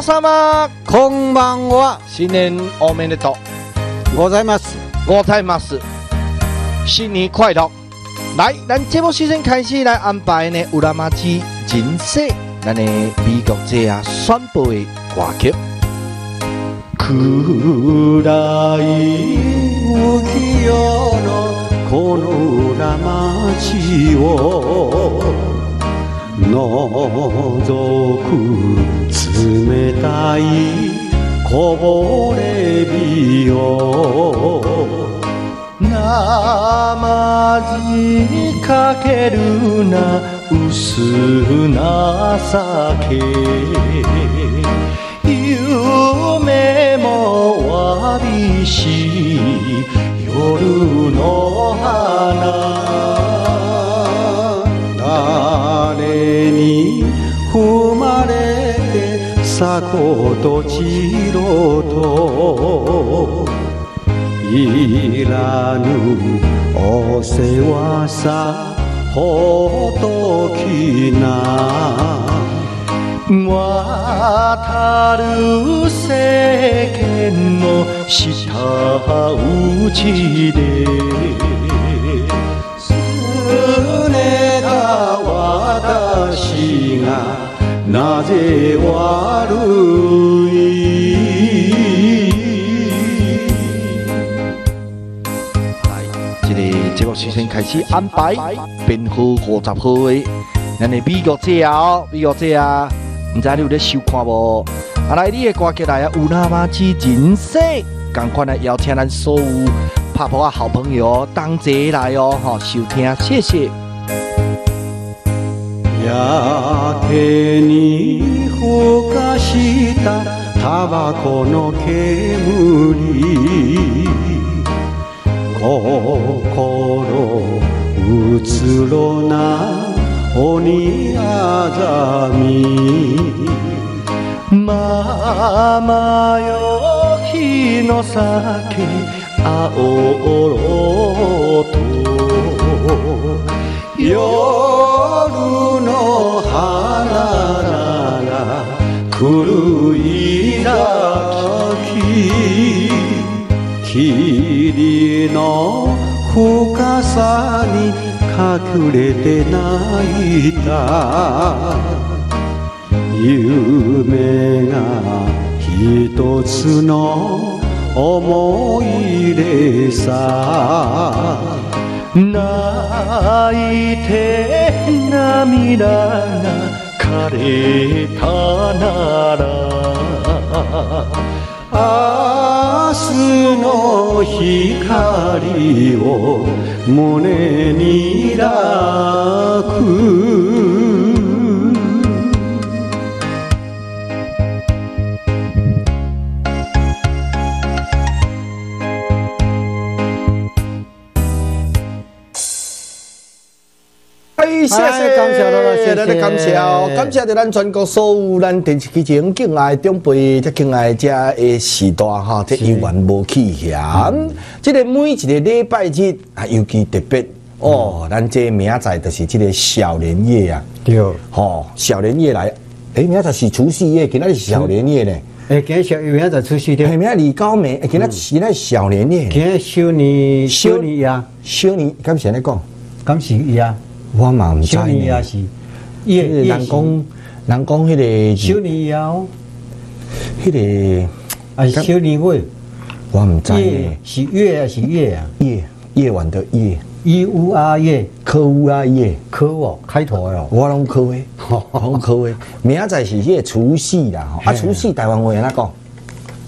皆様こんばんは。新年おめでとうございます。ございます。新年快乐来咱节目时间开始来安排呢乌拉玛基人生。咱的美国这啊宣布的歌曲暗い浮世のこの裏町を。覗く冷たいこぼれ日をなまじにかけるな薄情け夢もわびしい夜の花。に踏まれてさことちろと。いらぬお世話さほどきな。渡る世間の下打ちで。私がなぜ悪い来这个节目时间开始安排编号五十号的咱的美国这啊美国这啊唔知你有咧收看无啊来你的歌曲来啊乌拉玛基人生赶快来邀请咱所有拍婆啊好朋友同齐来哦吼收听谢谢 やけにふかしたタバコの煙心うつろな鬼あざみ。ままよ日の酒青ろと。夜の花なら狂い咲き霧の深さに隠れて泣いた。夢が一つの思い出さ。泣いて涙が枯れたなら明日の光を胸に抱く。感谢了谢谢咱的感谢哦，感谢着咱全国所有咱电视机前敬爱长辈、这敬爱遮的时代哈，这永远无去嫌。这个每一个礼拜日啊，尤其特别哦，咱这明仔载就是这个小年夜啊，对，吼，小年夜来，诶，明仔载是除夕夜，今仔日是小年夜呢，诶，今日小明仔就出世嘿，了，明仔二九暝，诶今仔今仔小年夜，今仔小年小小年夜，小年，敢是安尼讲？敢是呀，我嘛毋知呢。是迄夜夜个人讲，人讲迄个小年呀哦，迄个啊是小年尾，我唔知夜呢，是月啊是月啊，夜夜晚的夜，一乌啊夜。科乌啊夜，科哦开头的哦，我拢科诶，我拢科诶。明仔载是迄个除夕啦，吼。啊除夕台湾话安怎讲？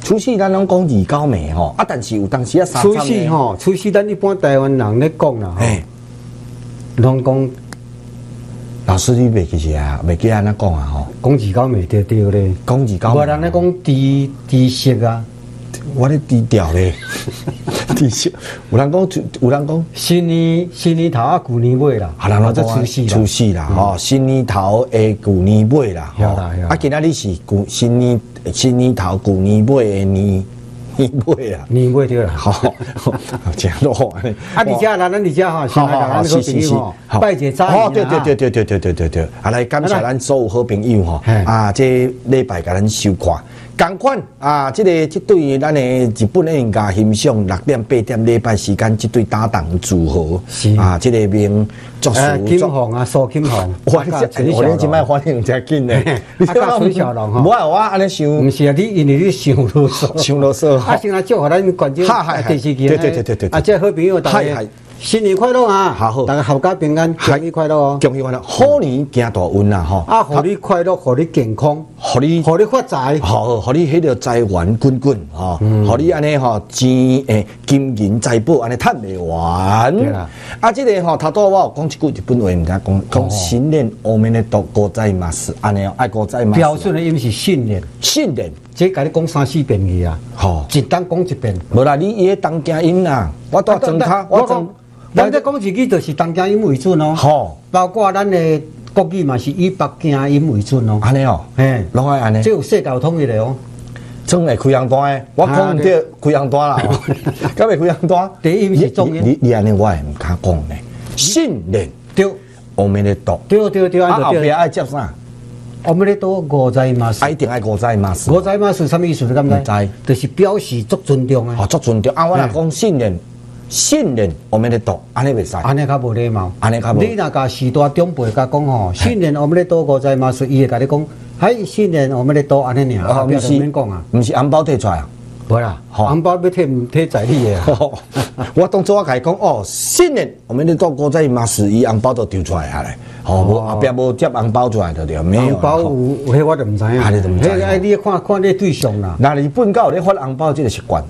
除夕咱拢讲二九暝吼，啊但是有当时啊三出十世吼，除夕咱一般台湾人咧讲啦吼，嘿，拢讲老师你袂记是啊？袂记安怎讲啊？吼，讲二九暝对对咧，讲二九无人咧讲知知识啊，我咧低调咧，低调。有人讲，有人讲。新年新年头啊旧年尾啦，啊，人或者都出世啦，吼，新年头诶，旧年尾啦，吼。啊，今仔日是旧新年新年头旧年尾诶年年尾啊，年尾对啦。好，真好安尼。啊，你家来，咱你家哈，先来甲咱好是是是，拜节早哦，对对对对对对对对对，啊来感谢咱所有好朋友吼，啊这礼拜给咱收看。同款啊，即个即对咱的日本的人家欣赏六点八点礼拜时间，即对搭档组合啊，即个名作词。金鸿啊，苏金鸿，我我咧即摆反应真紧嘞，啊，甲崔小龙吼，我我安尼想，毋是啊，你因为你想啰嗦，想啰嗦，啊，先来祝贺咱观众电视机，对对对对对，啊，即好朋友大家。新年快乐啊！好，大家阖家平安，恭喜快乐哦！恭喜快乐，好年行大运啦！吼，啊，祝你快乐，祝你健康，祝你，祝你发财，好，祝你迄个财源滚滚，吼，祝你安尼吼钱诶金银财宝安尼赚未完。啊，即个吼头拄我讲一句日本话，毋知讲讲新年我们咧读国在嘛是安尼哦，爱国在嘛。标准的音是新年，新年，即甲你讲三四遍去啊，吼，一当讲一遍。无啦，你伊个当家音啦，我到装卡，我装。咱这讲自己就是东京音为准哦，好，包括咱的国语嘛是以北京音为准哦。安尼哦，嘿，拢爱安尼，只有世界通的嘞哦。总会开阳单诶，我讲唔对，开阳单啦，咁咪开阳单。第一音是中音，你你安尼我系唔敢讲呢。信任对，我们咧读，对对对，啊后边爱接啥？我们咧读五在嘛是，一定爱五在嘛是。五在嘛是啥物意思？你敢知？知，就是表示足尊重诶。哦，足尊重啊！我若讲信任。信任我们的读，安尼袂使，安尼较无礼貌，安尼较无。你若甲时代长辈甲讲吼，信任我们的多国在嘛是伊会甲你讲，还信任我们的多安尼尔，啊，不是免讲啊，毋是红包摕出来啊，无啦，红包要摕毋摕在你的。我当初我甲伊讲哦，信任我们的多国在嘛是伊红包都丢出来啊嘞，哦，后壁无接红包出来的对，没有。红包有，迄我就毋知影。你都毋知？迄你看看你对象啦。那日本有咧发红包即个习惯。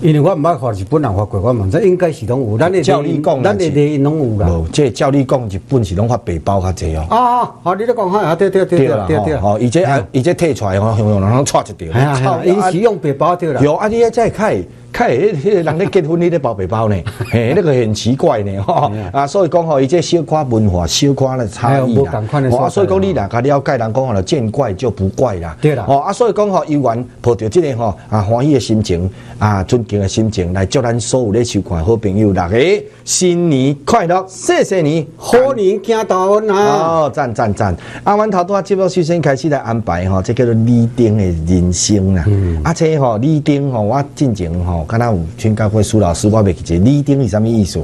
因为我毋捌看日本人发过，我毋知应该是拢有。咱的照你讲，咱的的拢有啦。无，即照你讲，日本是拢发白包较济哦。啊，好，你咧讲哈，对对对对对对。哦，伊这啊，伊这摕出来吼，向向人拢撮一条。系啊，因是用白包对啦。有啊，你啊再开。看，迄迄个人咧结婚，你咧包白包呢？嘿，那个很奇怪呢，吼啊，所以讲吼，伊这小可文化，小可的差异啦。哦，所以讲你若较了解人讲吼，见怪就不怪啦。对啦。哦啊，所以讲吼，有缘抱着这个吼啊欢喜的心情啊尊敬的心情来祝咱所有咧收看好朋友大家新年快乐，谢谢你，好年行大运啊！哦，赞赞赞！啊，阮头拄啊节目首先开始来安排吼，这叫做李丁的人生啦。嗯。啊，这吼李丁吼，我进前吼。敢若有请教过苏老师，我袂记者李丁是啥物意思？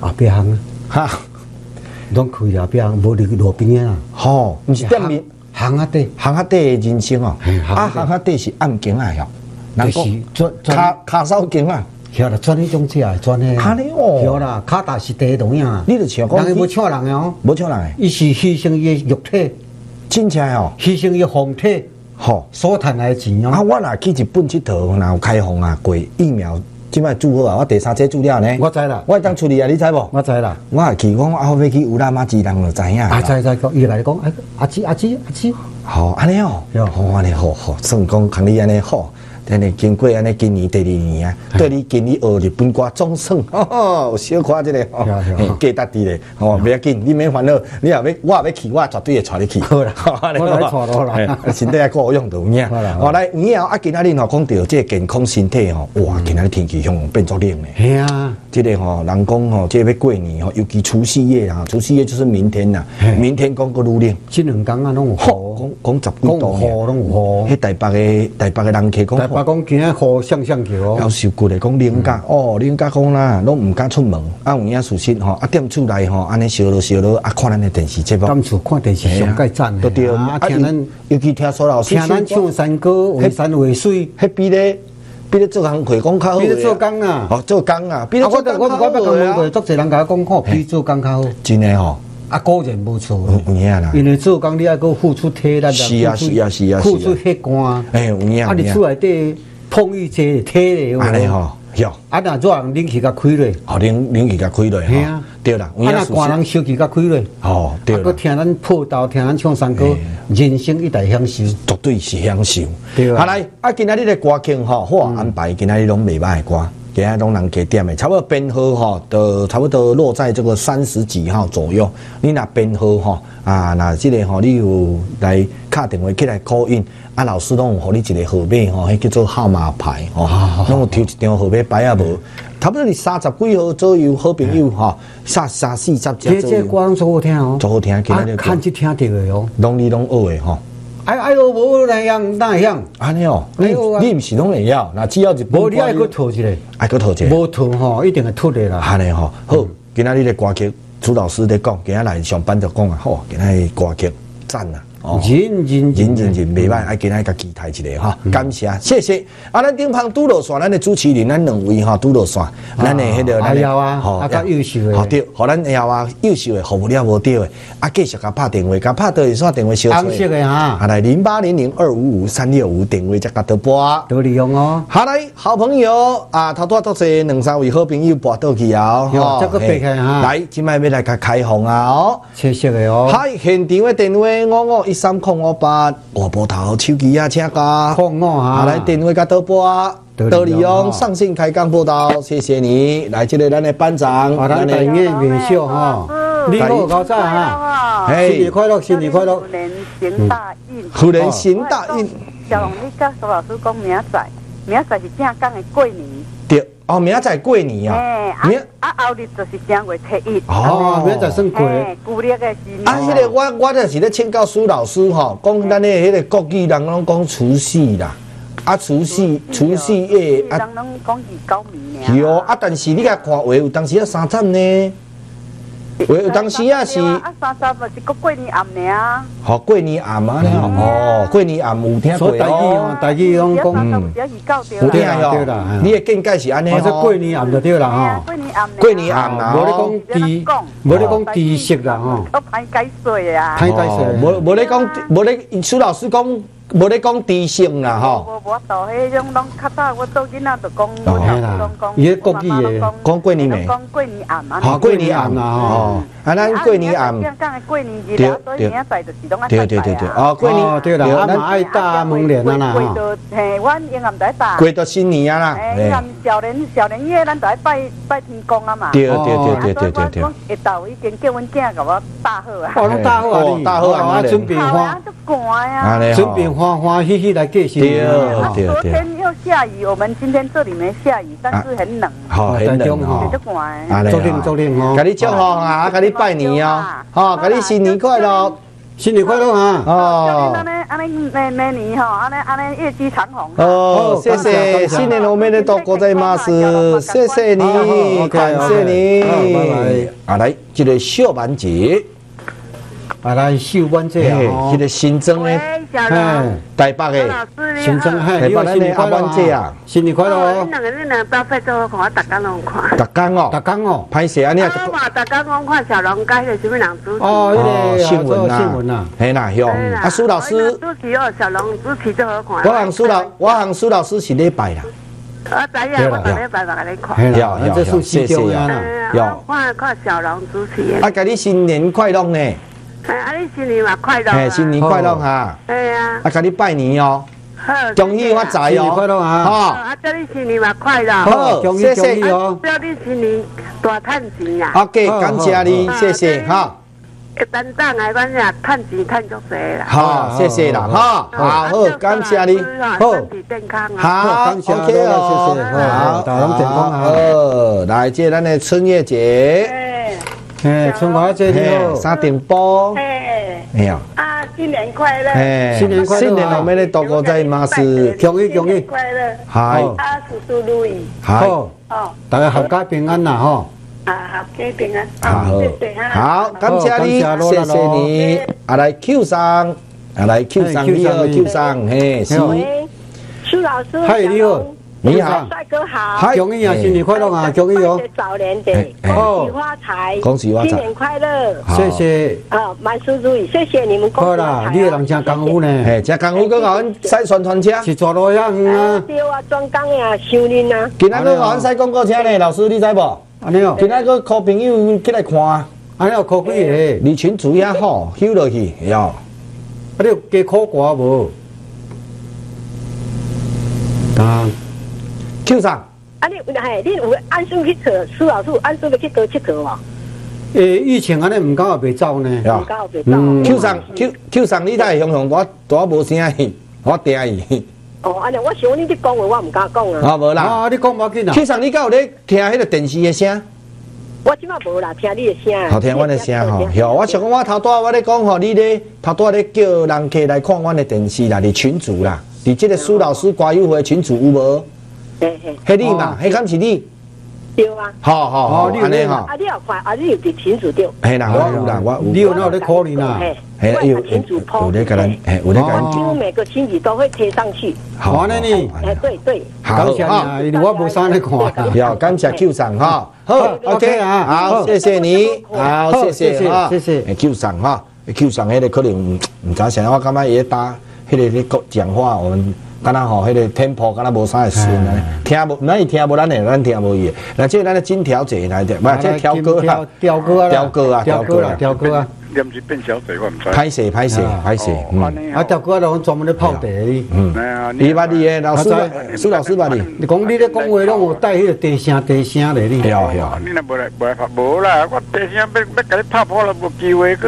啊，别行啊！哈，拢开了别行，无离路边啊！吼，毋是店面，行啊底，行啊底的人生哦。啊，行啊底是暗景啊，吼。就是转卡卡手景啊，晓得转迄种车，转迄。哈哩哦。晓啦，卡踏是第一动啊。你就像讲，人伊无抢人的哦，无抢人的，伊是牺牲伊的肉体，真正哦，牺牲伊红体。吼，所赚来钱哦。啊，我若去日本佚佗，若有开放啊，过疫苗，即摆做好啊，我第三剂做了呢。我知啦，我当处理啊，你知无？我知啦，我也去讲啊，后尾去乌拉马吉人就知影。啊，知知讲，伊来讲，阿，阿姊阿姊阿姊，好安尼哦，好安尼好好，算讲看你安尼好。安尼经过安尼今年第二年啊，对你今年学日本歌总算，哦小可这个哦，加搭滴咧，哦，不要紧，你免烦恼，你也要我也要去，我绝对会带你去。好啦，我来带落来，身体还够用到有影。好来，以后啊，今仔日吼讲到这健康身体吼，哇，今仔日天气向变作冷嘞。系啊，这个吼人讲吼，这要过年吼，尤其除夕夜啊，除夕夜就是明天呐，明天讲个愈冷。这两天啊，拢有雨，讲讲十几度雨拢有雨。迄台北的台北的人客讲。我讲今日好向向桥哦，要受过来讲冷家哦，冷家讲啦，拢唔敢出门，啊有影事实吼，啊踮厝内吼，安尼烧落烧落，啊看咱的电视节目，踮厝看电视上盖赞的，对啊，听咱尤其听苏老师听咱唱山歌，为山为水，迄比咧比咧做工会讲较好，比咧做工啊，哦做工啊，比咧做工较好啊，我我我问过，足侪人甲我讲，看比做工较好，真诶吼。啊，果然无错，有影啦。因为做工你还阁付出体力，是啊是啊是啊，付出血汗，哎有影啊，你厝内底碰遇这体力，安尼吼，哟。啊，那做人冷气甲开咧，哦，冷冷气甲开咧，系啊，对啦。啊，那寒人烧气甲开咧，哦，对啦。啊，听咱破刀，听咱唱山歌，人生一大享受，绝对是享受。对啊。好来，啊，今仔日的歌曲吼，好安排，今仔日拢袂歹的歌。今仔拢人加点的，差不多编号吼，都差不多落在这个三十几号左右。你若编号吼啊，那即个吼你有来敲电话起来 call in，啊老师拢有互你一个号码吼，迄叫做号码牌吼，拢有抽一张号码牌啊无。差不多你三十几号左右，好朋友吼，三三四十只这左右，这歌足好听哦，足好听，今啊仔日看就听到的哦。拢你拢学的吼。哎哎呦，无那样那样，安尼哦，你你毋是拢会晓，那只要一无你爱个去吐一个，爱搁脱一个。无吐吼，一定会吐的啦。安尼吼，好，今仔日的歌曲，朱老师在讲，今仔来上班就讲啊，好，今仔的歌曲赞啊，哦。认认认认真袂歹，爱今仔甲期待一下哈，感谢，谢谢。啊，咱顶旁拄落线，咱的主持人，咱两位哈拄落线，咱的迄个啊咱的晓啊啊较优秀的好对，互咱晓啊优秀的，服务了无对的，啊继续甲拍电话，甲拍倒一线电话小红色的哈啊来零八零零二五五三六五电话才甲得拨。多利用哦。好来，好朋友啊，头拄多谢两三位好朋友拨倒去啊，哟这个别开哈来，今摆要来甲开放啊哦。切色的哦。嗨，现场的电话五五一三零五八，我波头手机啊，请假。放我啊，哈。来电话甲倒拨啊，得得利利用用上线开讲报道，谢谢你。来，这个咱的班长，啊，咱大业名校哈，你好高赞哈，嘿新年快乐，新年快乐虎。年行大运。虎年行大运，小龙，你甲苏老师讲明仔，明仔是正港的过年，对，哦，明仔载过年啊，明啊啊后日就是正月初一，哦，明仔算过，嘿，旧历的是啊，迄个我我就是咧请教苏老师吼，讲咱的迄个国语人拢讲除夕啦，啊除夕除夕夜啊，人拢讲是高明尔。是哦，啊但是你甲看话有当时要三站呢，话有当时啊是啊，三十嘛是个过年暗尔。吼过年暗啊呢哦，过年暗有听过所以台语哦哦，。台语拢讲，讲，有听啦。对啦哦，你的见解是安尼或者吼过年暗就对啦哈。过年暗。过年暗啦无咧讲知，无咧讲知识啦吼，都歹解说啊。歹解哦说。无无咧讲，无咧苏老师讲，无咧讲知性啦吼，无无到迄种拢较早，我做囡仔就讲，哦我老讲，伊咧国语的讲过年暝讲过年暗啊。好过年暗啦吼，啊咱过年暗，正港的过年啊，所以对明仔载就是拢爱对对对对，哦过哦年对啦，啊嘛爱大门帘啊啦哈。过到嘿，阮永暗在打。过到新年啊啦，哎，咱少年少年夜，咱就爱拜拜天公啊嘛。对对对对对对对啊，所以我我下昼已经叫阮囝甲我打好啊。哦，拢大好啊好啊啊，准备好啊欢，，就寒呀。安尼准备欢欢喜喜来过新年对啊。对昨天又下雨，我们今天这里没下雨，但是很冷，好很冷也哦就。寒。安尼祝恁祝恁哦给，你祝福啊，给你拜年哦，好，给你新年快乐新年快乐啊！哦安。尼安尼那那年吼，安尼安尼业绩长虹。哦，谢谢，新年我们的多国在马斯，谢谢你，感谢你，拜拜。啊，来，这个小满节，啊，来秀晚节嘿，啊！这个新增的喂，小嘿龙，台北老的，新增好。嘿，你好，新年快乐啊！新年快乐哦，哦你！两个你两个包费做好看，我逐工拢有看。逐工哦大，刚哦，歹势啊，你也啊，我逐工拢看小龙街迄个什么人主持。哦，新闻新闻呐呐，，嘿啦，哟，对啦啊，苏老师，主持哦，小龙主持最好看。我和苏老，我和苏老师是礼拜啦，我知影，我逐礼拜六甲你看。要，要这是西中央啦。嗯有我看看小龙主持的。啊，甲你新年快乐呢，哎，啊，你新年嘛快乐啊！嘿，新年快乐哈，哎呀，啊，甲你拜年哦，好，恭喜发财新年快哦，乐啊！哈，啊，祝你新年嘛快乐。好恭喜谢谢恭喜哦！祝你新年大赚钱呀！OK，好感谢你，谢谢哈。一单档来，阮呀赚钱赚足济啦。好，谢谢啦，哈，好好，感谢你，好，身体健康啊！好感谢，OK 谢谢哦，好大家健康啊好，来接咱的春月节，哎哎，春华节你，好，三点波，哎没有，啊，新年快乐！哎，新年快乐。啊新年我们的多国在马斯，恭喜恭喜。新年快乐！嗨。好。啊，事事如意嗨，好，哦！大家合家平安呐吼。啊，好，给平安。好。谢谢哈。好，感谢你，谢谢谢你，啊来 Q 上，啊来 Q 上，哎，Q 你好上，Q 上，嘿，是，喂，苏老师，嗨，你好，你好，帅哥好。嗨恭喜啊，新年快乐啊，恭喜哦！早年的哎，哎恭喜发财，恭喜发财新年快乐。谢谢，啊，万事如意，谢谢你们恭好。啦，你的人真功夫呢，嘿，这功夫搁甲阮使宣传车，是坐路遐远啊，对啊，专工呀，修炼啊。今仔搁甲阮使广告车呢，老师你知无？安尼哦，今仔搁 call 朋友起来看，啊，安尼哦，靠几个？离群主也好，休落去，哟，啊，你有加苦瓜无？啊，Q 上，啊，你嘿，你有按时去找苏老师，按时要去倒佚佗无？诶，疫情安尼毋敢也袂走呢。呀唔搞袂嗯到。Q 上 Q Q 上，你太雄雄，我我无声去，我听伊，哦，安尼，我想你伫讲话，我毋敢讲啊。啊无啦。啊，你讲无要紧啦。Q 上，你敢有咧听迄个电视的声？我即摆无啦，听你的声。好听阮的声吼，吼！我想讲，我头拄我咧讲吼，你咧头拄咧叫人客来看阮的电视啦，伫群组啦，伫即个苏老师歌友会群组有无？嘿嘿，迄你嘛，迄敢是你？对啊。好好好，安尼吼，啊，你又快，啊，你又伫群主对。嘿啦，我有啦，我你有，有哪有咧可怜啦？嘿，嘿有群主有抛咧甲咱，嘿有咧甲咱。我几乎每个亲戚都会贴上去。好，呢哎，对对。好感谢你啊，我无啥咧看。啦。要感谢 Q 上哈，好好，OK 啊。好，谢谢你，好，谢谢谢谢，Q 上哈，Q 上迄个可能唔唔知啥，我感觉伊咧打迄个咧讲话，我们敢若吼迄个 tempo 敢若无啥会顺啊，听无，咱伊听无咱的，咱听无伊的，那这咱的金条姐来的，不，这调歌啦，调歌啊，调歌啊，调歌啦，调歌啊。念是变小姐，我唔知。歹势歹势啊。歹势，哦，嗯。啊，调歌拢专门咧泡茶。哩。嗯，哎呀，伊捌你诶老师啊，苏老师捌你，你讲你咧讲话拢有带迄个低声低声咧，你。有有哦，你若无来无来拍，无啦，我低声要要甲你拍破了，无机会去。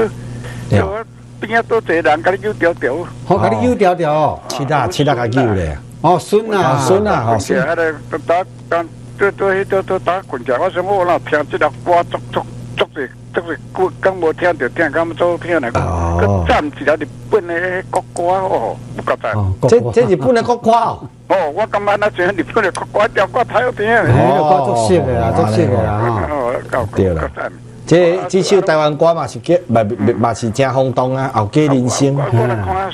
对我边仔多侪人甲你揪条条。好，甲你扭调调哦。七大七大个叫咧，哦，孙啊，啊孙啊，好是孙，打打都都迄做做打棍架，我想我那听即条歌足足足是足是久，刚无听着听，敢做听来哦讲，佮赞一条日本的国歌哦，这这日本的国歌哦。哦，我感觉那像日本的国歌条歌太好听了。迄个歌足色的啦，足色的啦，哦，够对啦够赞。这这首台湾歌嘛是叫，嘛嘛是真轰动啊，后继人生。我我来看，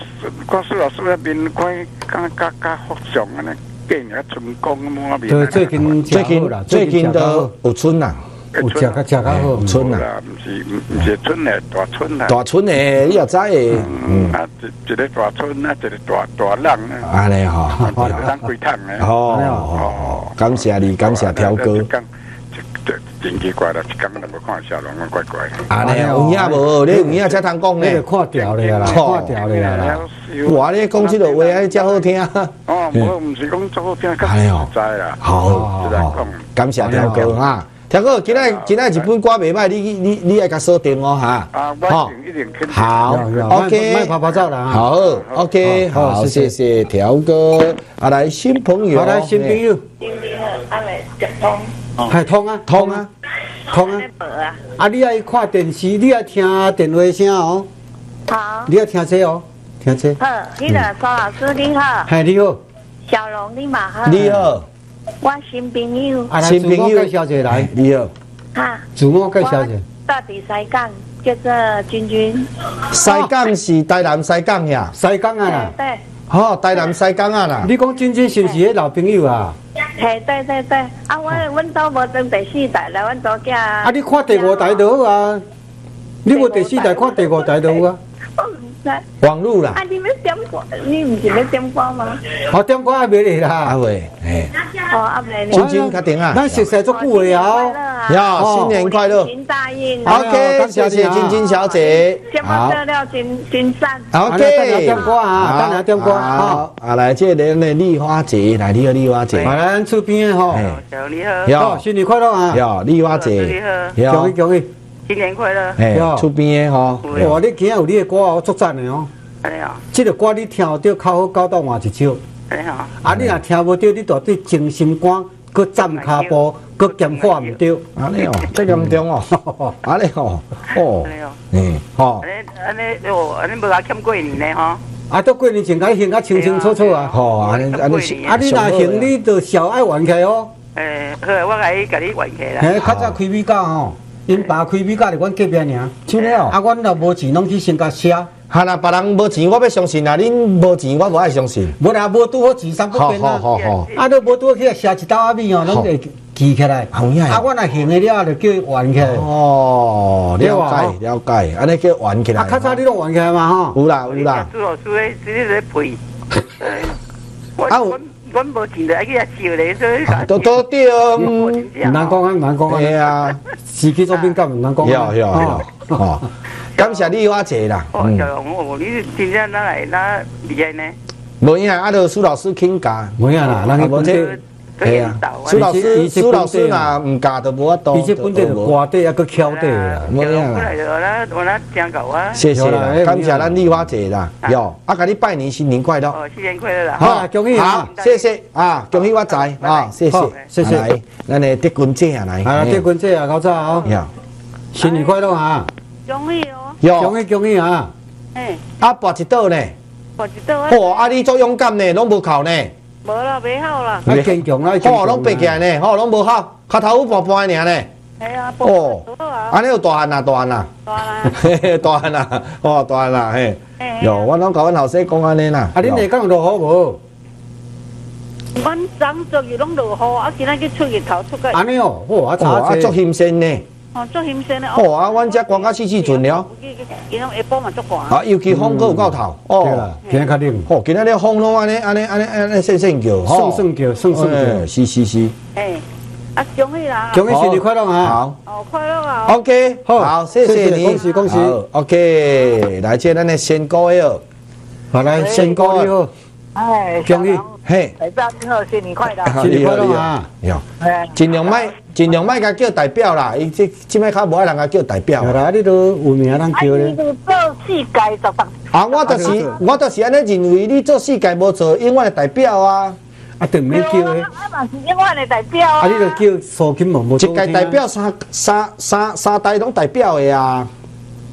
看苏老师那边看，敢甲甲福祥安尼，见啊春光满面。对，最近最近最近都有春啦，有食甲食甲好。有春啦，啦，毋是毋是春诶，大春啦。大春的你也知的，嗯，嗯，啊，一一个大春啊，一个大大浪啊，安尼吼，啊，一个当几趟诶。哦，感谢你，感谢条哥，这真奇怪啦，一工都无看笑容，我怪怪的。安尼有影无？你有影才通讲。看啦，哦看啦。哇，你讲这个话还真好听。哦，我毋是讲做好听，较哎呦实在啦。好。感谢条哥哈。条哥，今仔今仔一本歌袂歹，你你你爱甲锁定哦哈。啊，我一定一定肯定。好，OK，卖拍拍照啦。好，OK，好好，谢谢条哥。啊，来新朋友，好来新朋友，系通啊，通啊，通啊。啊，你爱看电视，你爱听电话声哦，好，你爱听这哦，听这。好，你的苏老师你好，嗨，你好，小龙你嘛好，你好，我新朋友。啊，新朋友。自我介绍一下来，你好，哈，自我介绍一下。到底西港叫做君君，西港是台南西港呀，西港啊，对好，台南西港啊啦。你讲真真是不是迄老朋友啊？嘿对对对，啊我阮都无装第四台啦，阮都囝，啊，啊你看第五台就好啊，你无第四台看第五台就好啊。我唔知，网路啦。啊，你们点歌，你唔是要点歌嗎？好，点歌还没嚟啊啦。喂，嘿，哦，阿妹晶晶确定啊。咱熟悉足久的啊。呀，新年快乐。新大运，好 OK，感谢谢谢君君小姐。节目做了真真赞，啊咱等下点歌啊等下点歌好，啊，来这个呢，丽花姐，来你好，丽花姐，好，来咱厝边的吼，嘿。小你好，好，要新年快乐啊！好丽花姐，要恭喜，恭喜！新年快乐。嘿要，出边的吼，哇，你今日有你的歌哦，作赞的哦。安尼哦，这个歌你听到较好，搞到换一首。安尼啊，啊，你若听无到，你就对静心肝，搁站骹步，搁兼化唔对。安尼哦，这严重哦，安尼哦，哦安，尼哦，嗯，吼安，尼安尼哦，安尼无甲欠过年呢吼。啊，到过年前甲你行较清清楚楚啊。吼，安尼安尼是，啊，你若行，你就小爱玩起来哦。诶，好，我甲你甲你玩起啦。嘿，较早开米价吼，因爸开米价伫阮隔壁尔。真的哦啊，，阮若无钱，拢去先甲写。哈啦，别人无钱，我要相信啦，恁无钱，我无爱相信。无啦，无拄好钱三不好变啊。好好好，啊，都无拄好去写一兜仔米哦，拢会记起来。好呀啊，我若行的了，就叫伊还起来。哦，了解了解，安尼叫玩起来。啊，较早你拢还起来嘛吼。有啦有啦，朱老师咧，直接咧赔。我啊有我我无钱就爱去遐笑咧，所以都都对难讲啊，毋难讲啊。对啊，自己做敏感，毋难讲啊。哦，感谢丽花姐啦。哦，嗯小你真正哪来哪厉害呢？无影，啊，都苏老师请假。无影啦，咱去本地都系啊，苏老师，苏老师若毋教就无法度。伊这本地就瓜底还佫敲底啦。冇样啦。我那听够啊。谢谢啦，感谢咱丽花姐啦，哟，啊，甲你拜年新年快乐。哦，新年快乐啦。好，恭喜好，谢谢啊，恭喜发财啊，谢谢，谢谢。来，咱的德军姐啊来。啊，德军姐啊，搞早哦。哟，新年快乐啊！恭喜哦。哟，恭喜恭喜啊！哎，啊，跋一倒呢？跋一倒啊！哦，啊，你足勇敢呢，拢无哭呢。无啦，袂好啦。啊，坚强啦，哦，拢爬起来呢，哦，拢无哭，脚头有半半的尔呢。系啊，哦，安尼有大汉啦，大汉啦。大啦。大汉啦，哦，大汉啦，嘿。哟，我拢甲阮后生讲安尼啦。啊，恁下讲落雨无？阮昨昨日拢落雨，啊，今仔去出日头出个。安尼哦，哦，啊，啊，足新鲜呢。哦，足新鲜的。哦，啊，阮遮光甲四四准了。今下晡嘛足寒。啊，尤其风有够透。哦。对啦，今日较冷。哦，今仔日风拢安尼安尼安尼安尼声声叫，声声叫，声声叫。是是是。哎，啊，恭喜啦！恭喜新年快乐啊！好。哦，快乐啊！OK，好，谢谢你，恭喜恭喜。OK，来接咱的仙姑哟。好来，仙姑你好。哎，恭喜！嘿，大家你好，新年快乐！新年快乐啊！哟，尽量卖尽量卖甲叫代表啦，伊即即摆较无爱人甲叫代表。啦，你都有名人叫咧。做世界十八。啊，我就是我就是安尼认为，你做世界无做永远的代表啊。啊，对免叫诶。啊嘛是永远的代表啊。啊，你著叫苏金毛无。一届代表三三三三代拢代表的啊。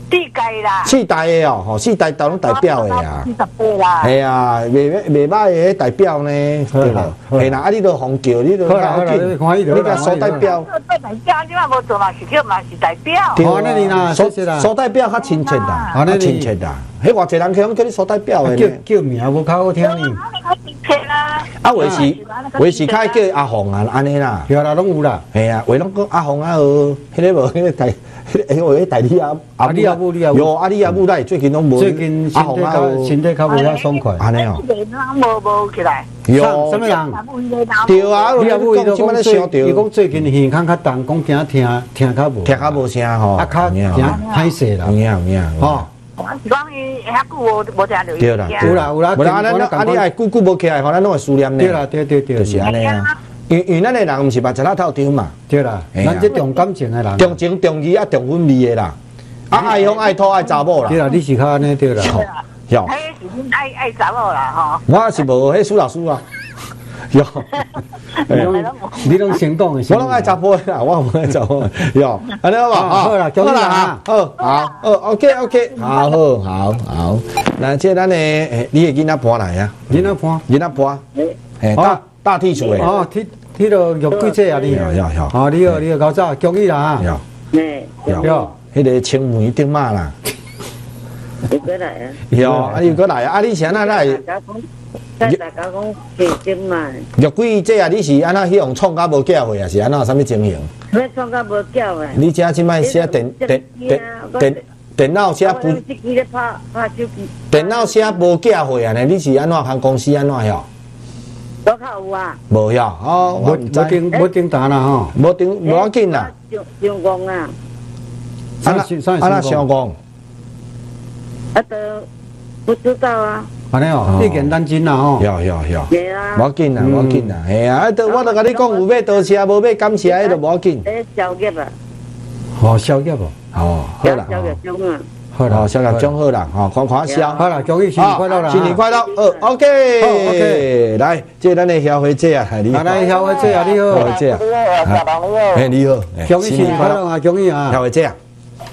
四届啦。四代的哦，吼，四代都拢代表的啊。四十八啦。系啊，袂袂歹的代表呢，对无？系啦，啊，你都红桥，你都好紧，你甲苏代表。做代表，你嘛无做嘛，是叫嘛是代表。好，那你啦，苏苏代表较亲切啦，较亲切啦。迄偌侪人去拢叫你苏代表的。叫叫名无较好听呢。啊，为是为是较叫阿红啊，安尼啦。有啦，拢有啦。系啊，为拢讲阿红啊，哦，迄个无迄个代，迄个代理啊，阿里阿母里阿有阿里阿母来，最近拢无。最近身体较身体较无遐爽快。安尼哦。无无起来。有。什么人？对啊，你阿母伊讲讲最，伊讲最近耳孔较重，讲惊听听较无。听较无声吼。啊，较惊歹势啦。有影有影。吼。是讲伊遐久无无听到。对啦，有啦有啦。无啦，咱啊你爱久久无起来，吼，咱拢会思念呢。对啦对对对，就是安尼啊。因因咱的人毋是把钱头丢嘛。对啦，咱这重感情的人。重情重义啊，重婚味的啦。啊，爱乡爱土爱查某啦。对啦，你是较安尼对啦。哟。迄是恁爱爱查某啦吼。我是无迄苏老师啊。哟。你拢先讲的。我拢爱查甫啦，我唔爱查甫。哟，安尼好嘛？好啦，好啦，好，好，好，OK OK，好好好好。那这咱的，你的囡仔搬来啊？囡仔搬，囡仔搬。诶，大大剔除诶。哦，剔剔到玉桂姐啊，你。要要要。哦，你好，你好，高早，恭喜啦。要。要。要。迄个青梅竹马啦。又过来啊？有，啊又过来啊！啊，你是安那来？大家讲？玉桂姐啊，你是安那迄样创甲无缴费啊？是安那啥物情形？要创甲无。你遮即摆写电电电电电脑写不？电脑写无缴费啊？呢？你是安怎行公司安怎晓？多靠有啊？无晓哦，无无订无订单啦吼，无订无要紧啦。上工啊？安那安那上工？啊，都不知道啊。安尼哦，你简单真啦吼。要要要。对啊。无要紧啦，无要紧啦，系啊！啊，都我都甲你讲，有买倒车，无买感谢，迄都无要紧。诶，小业啊。哦，小业哦。哦，好啦。小业中啊。好啦，小业中好啦，吼，看看笑。好啦，恭喜新年快乐啦！新年快乐。哦，OK。OK。来，这咱的消费者啊，你好。来，消费者啊，你好。消费者啊。哎，你好。恭喜新年快乐啊！恭喜啊！消费者啊。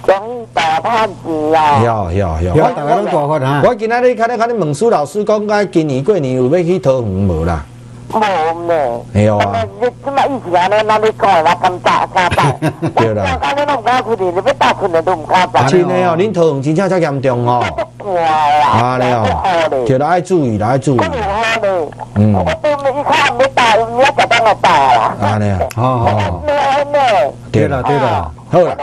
恭喜大发子啊！有有有，我大家拢大发啊。我今仔日看咧看咧问苏老师讲，讲今年过年有要去桃园无啦？无呢。哎呦啊！你即摆以前咧，咱咧讲我咁大三大。对啦。我讲你拢唔敢出去，你要打出来都唔敢打。真诶哦，恁桃园真正遮严重哦。啊咧哦，叫咱爱注意，爱注意。嗯。我对你看你打，我就当我打啦。啊咧，好好。对啦对啦。好啦，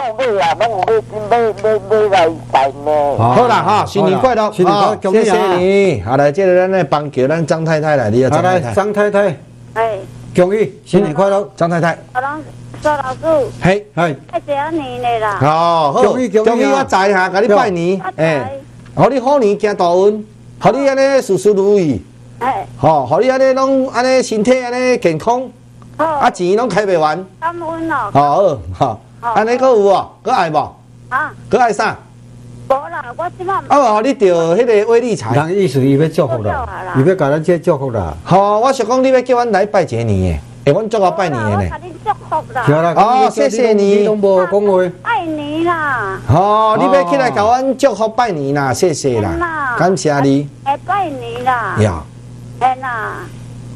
好啦，新年快乐，新年快乐，谢谢你。好来，接着咱来帮叫咱张太太来，你要张太太。张太太，哎，恭喜新年快乐，张太太。阿郎，苏老师，嘿，嘿，快一年的啦。哦，好，恭喜恭喜我在哈，给你拜年，哎，好你好年行大运，好你安尼事事如意，哎，好，好你安尼拢安尼身体安尼健康，好，啊钱拢开袂完，感恩哦，哦好，安尼佫有哦，佫爱无？啊，佫爱啥？无啦，我即摆哦，你着迄个威力财。人意思伊要祝福啦啦，伊要甲咱这祝福啦。好，我想讲你要叫阮来拜一年诶，诶阮祝我拜年诶呢我甲。你祝福啦，哦谢谢你你拢无讲话。爱你啦，好，你要起来甲阮祝福拜年啦，谢谢啦，感谢你。诶拜年啦，呀，嘿啦，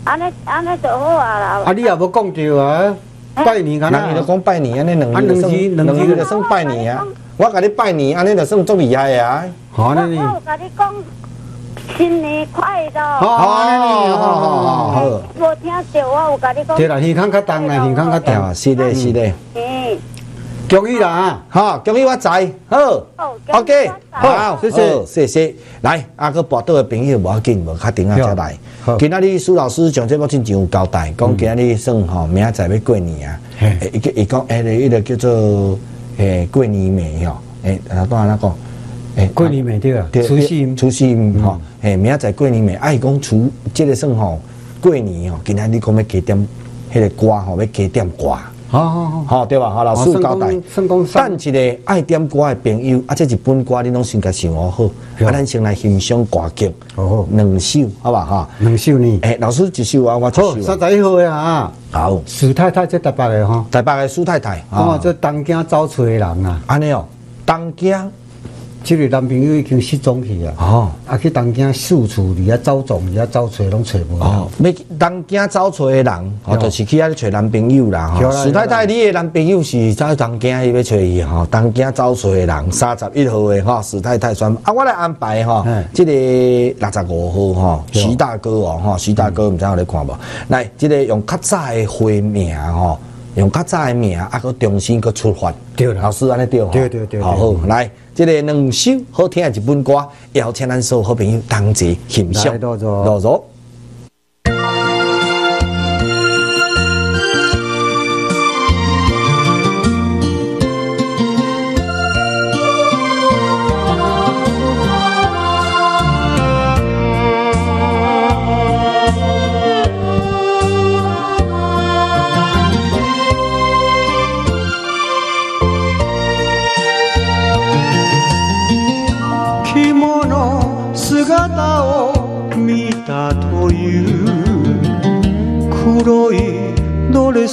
安尼安尼就好啊啦。啊，你也无讲着啊，拜年敢人伊就若讲拜年，安尼两两字两字两字就算拜年啊。我甲你拜年，安尼就算足厉害啊。好安尼我甲你讲新年快乐。好好好好好。无听到我有甲你讲。对啦，耳孔较重啦，耳孔较重。啊，是的，是的。嗯，恭喜啦！哈，恭喜发财，好。OK，好，谢谢。谢谢。来，阿，个跋倒的朋友无要紧，无较顶啊，再来。今仔日苏老师上节目进前有交代，讲今仔日算吼，明仔载要过年啊。嘿。诶，伊个伊讲，诶，迄个叫做诶过年暝吼，诶，啊，当然那讲，诶，过年未对啊，对除夕。除夕吼，诶，明仔载过年暝，啊，伊讲除即个算吼过年吼，今仔日讲要加点迄个歌吼，要加点歌。好好好，吼对吧？好，老师交代哦算讲算讲等一个爱点歌的朋友，啊，这一本歌你拢先甲想好啊，咱先来欣赏歌曲，好好。两首，好吧哈？两首呢。诶，老师一首啊，我好，一首啊。三十一号的啊，好，苏太太这台北的吼，台北的苏太太看啊，这东京走出的人啊，安尼哦，东京这个男朋友已经失踪去啊，哦啊去东京四处伫遐走总，伫遐走找拢找无哦到。，要去东京走找的人，哦，对就是去遐咧找男朋友啦。吼，史太太，你的男朋友是在东京，伊要找伊吼，东京走找的人，三十一号的吼，史太太宣布啊，我来安排吼嗯，这个六十五号吼，徐大哥哦，吼，徐大哥，毋知有咧看无？来，这个用较早的花名吼。用较早的名，啊，佮重新佮出发。对啦老师安尼。对对对对好好，来，这个两首好听的一本歌，邀请咱所有好朋友同齐欣赏。来どうぞ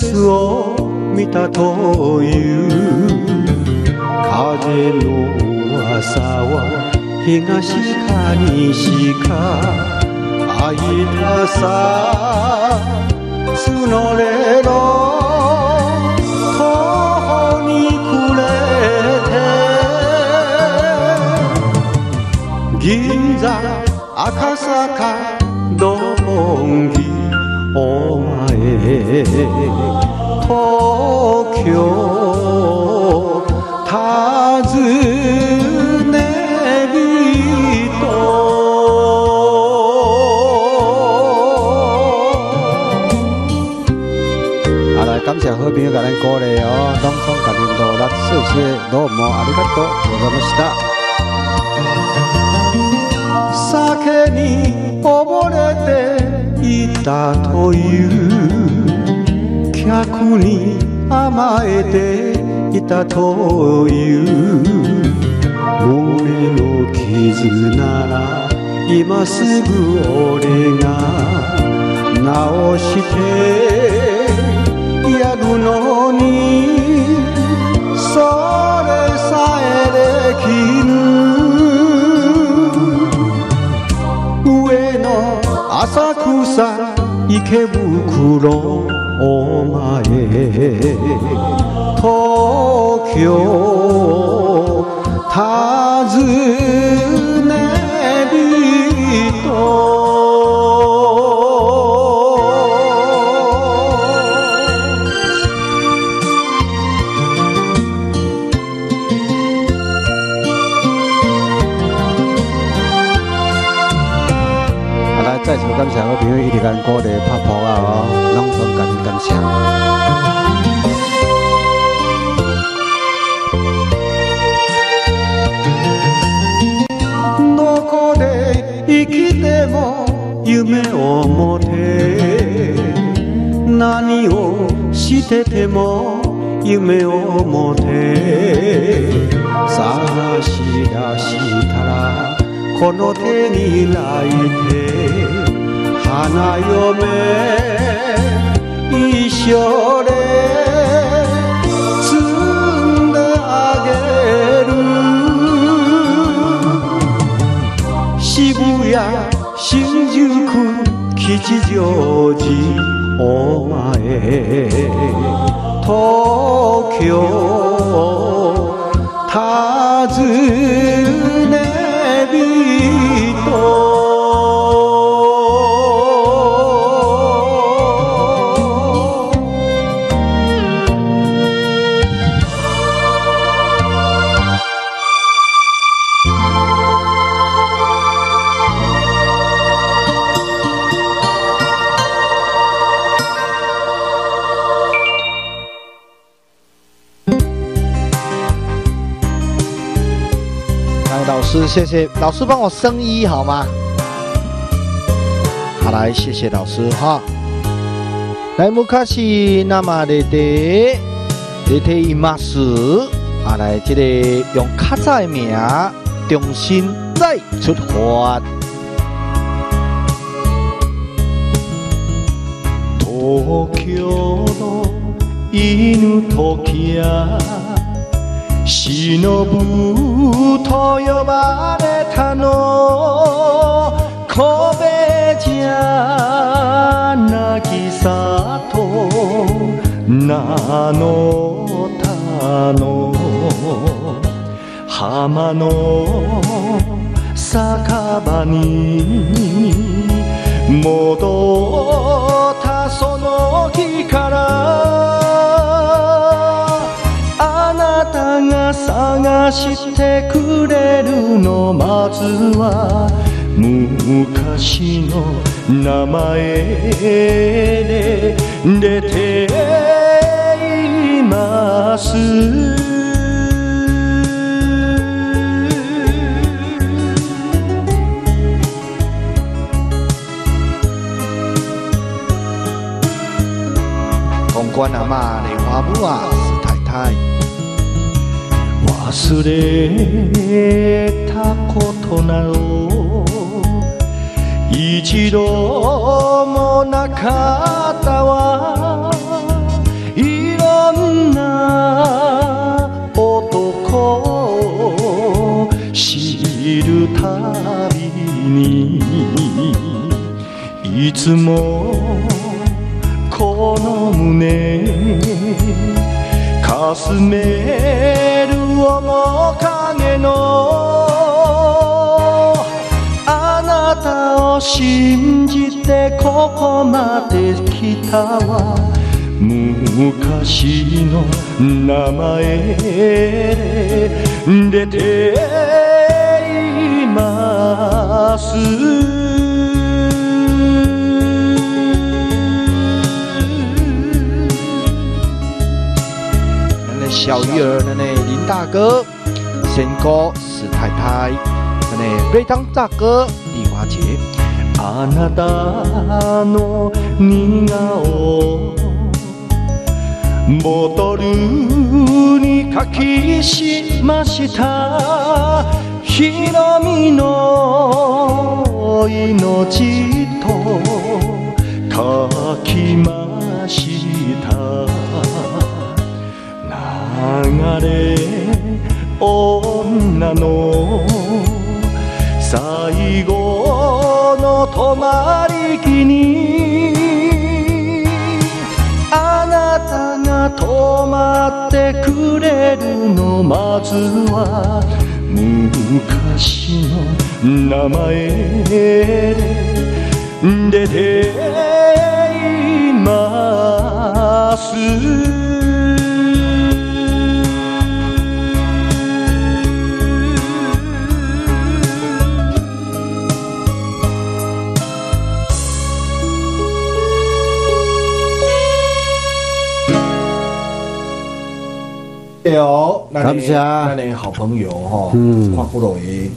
スを見たという風の噂は東か西か会いたさ募れろ途方に暮れて。銀座赤坂六本木お前東京訪ね人啊，来感謝好朋友甲咱鼓勵哦，當中甲恁努力謝謝どうもありがとうございました。酒に溺れていたという客に甘えていたという胸の傷なら今すぐ俺が直してやるのにそれさえできぬ上野浅草池袋。お前東京訪ね人。直間歌的拍婆啊哦，攏總感恩感謝。どこで生きても夢を持て 何をしてても夢を持て探し出したらこの手に泣いて 花嫁一緒で摘んであげる。渋谷新宿吉祥寺お前東京尋ね人。谢谢老师帮我升一好吗？好，来，谢谢老师哈。来，木卡西那么的的的的伊马斯啊，来，这个用卡仔名重新再出发。東京の犬時や忍と呼ばれたの。神戸じゃ渚と名のたの。浜の酒場に戻ったその日から。してくれるのまずは昔の名前で出ています。公关阿妈莲花母啊，忘れたことなど一度もなかったわいろんな男を知るたびにいつもこの胸かすめ面影のあなたを信じてここまで来たわ。昔の名前で出ています。小鱼儿，咱的林大哥，仙哥史太太，咱的瑞当大哥李华杰，あなたの似顔ボトルに書きしましたひろみの命と書きましたれ女の最後の泊まり木にあなたが泊まってくれるのまずは昔の名前で出て感谢咱的好朋友哈，嗯。看不落的，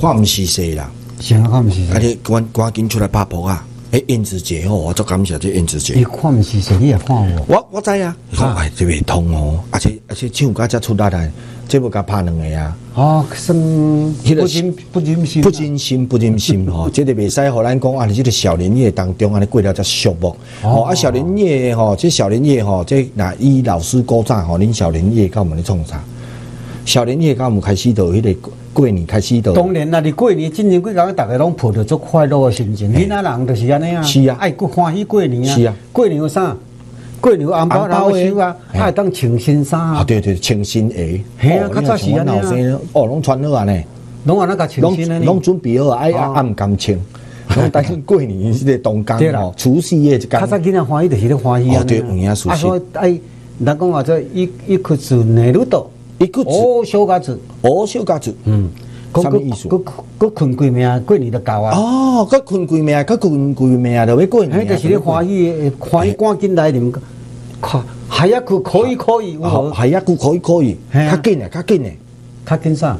看毋是谁啦，行看不是而且赶赶紧出来拍婆啊，诶，燕子姐哦，我足感谢这燕子姐你。看毋是谁，你也看我。我我知啊，你看哎，这袂通哦，而且而且唱歌才出力来，这要甲拍两个啊，哦，算不忍不忍心啊，不忍心不忍心 吼，这个袂使互咱讲啊，你这个小年夜当中安尼过了才寂寞。哦，啊小年夜吼，这小年夜吼，这那伊老师古早吼，恁小年夜甲我们咧创啥？小年夜甲我们开始到迄个过年开始到当然啦，你过年进前几工，大家拢抱着足快乐的心情。囡仔人就是安尼啊，是啊爱过欢喜过年啊。是啊，过年有啥？过年有红包红包的啊，嘿爱当穿新衫啊，啊，对对，穿新鞋。嘿啊哦较早是安尼啊老生哦，拢穿好啊呢，拢安那个穿拢新的呢拢。准备好啊，爱哦暗甘清。拢等过年这个冬对啦天吼，除夕夜一较早天。囡仔欢喜就是咧欢喜啊。哦对有影熟悉啊，所以爱，咱讲话这一一颗子内路岛，一个字，哦，小家子，哦，小家子。嗯，什么意思佮佮困几命，过年就到啊。哦，佮困几暝，佮困几命，就要过年啊。迄就是咧欢喜的，欢喜赶紧来啉，看还要去可以可以，有哦，无？海一句可以可以，嘿啊较紧诶，较紧诶，较紧啥？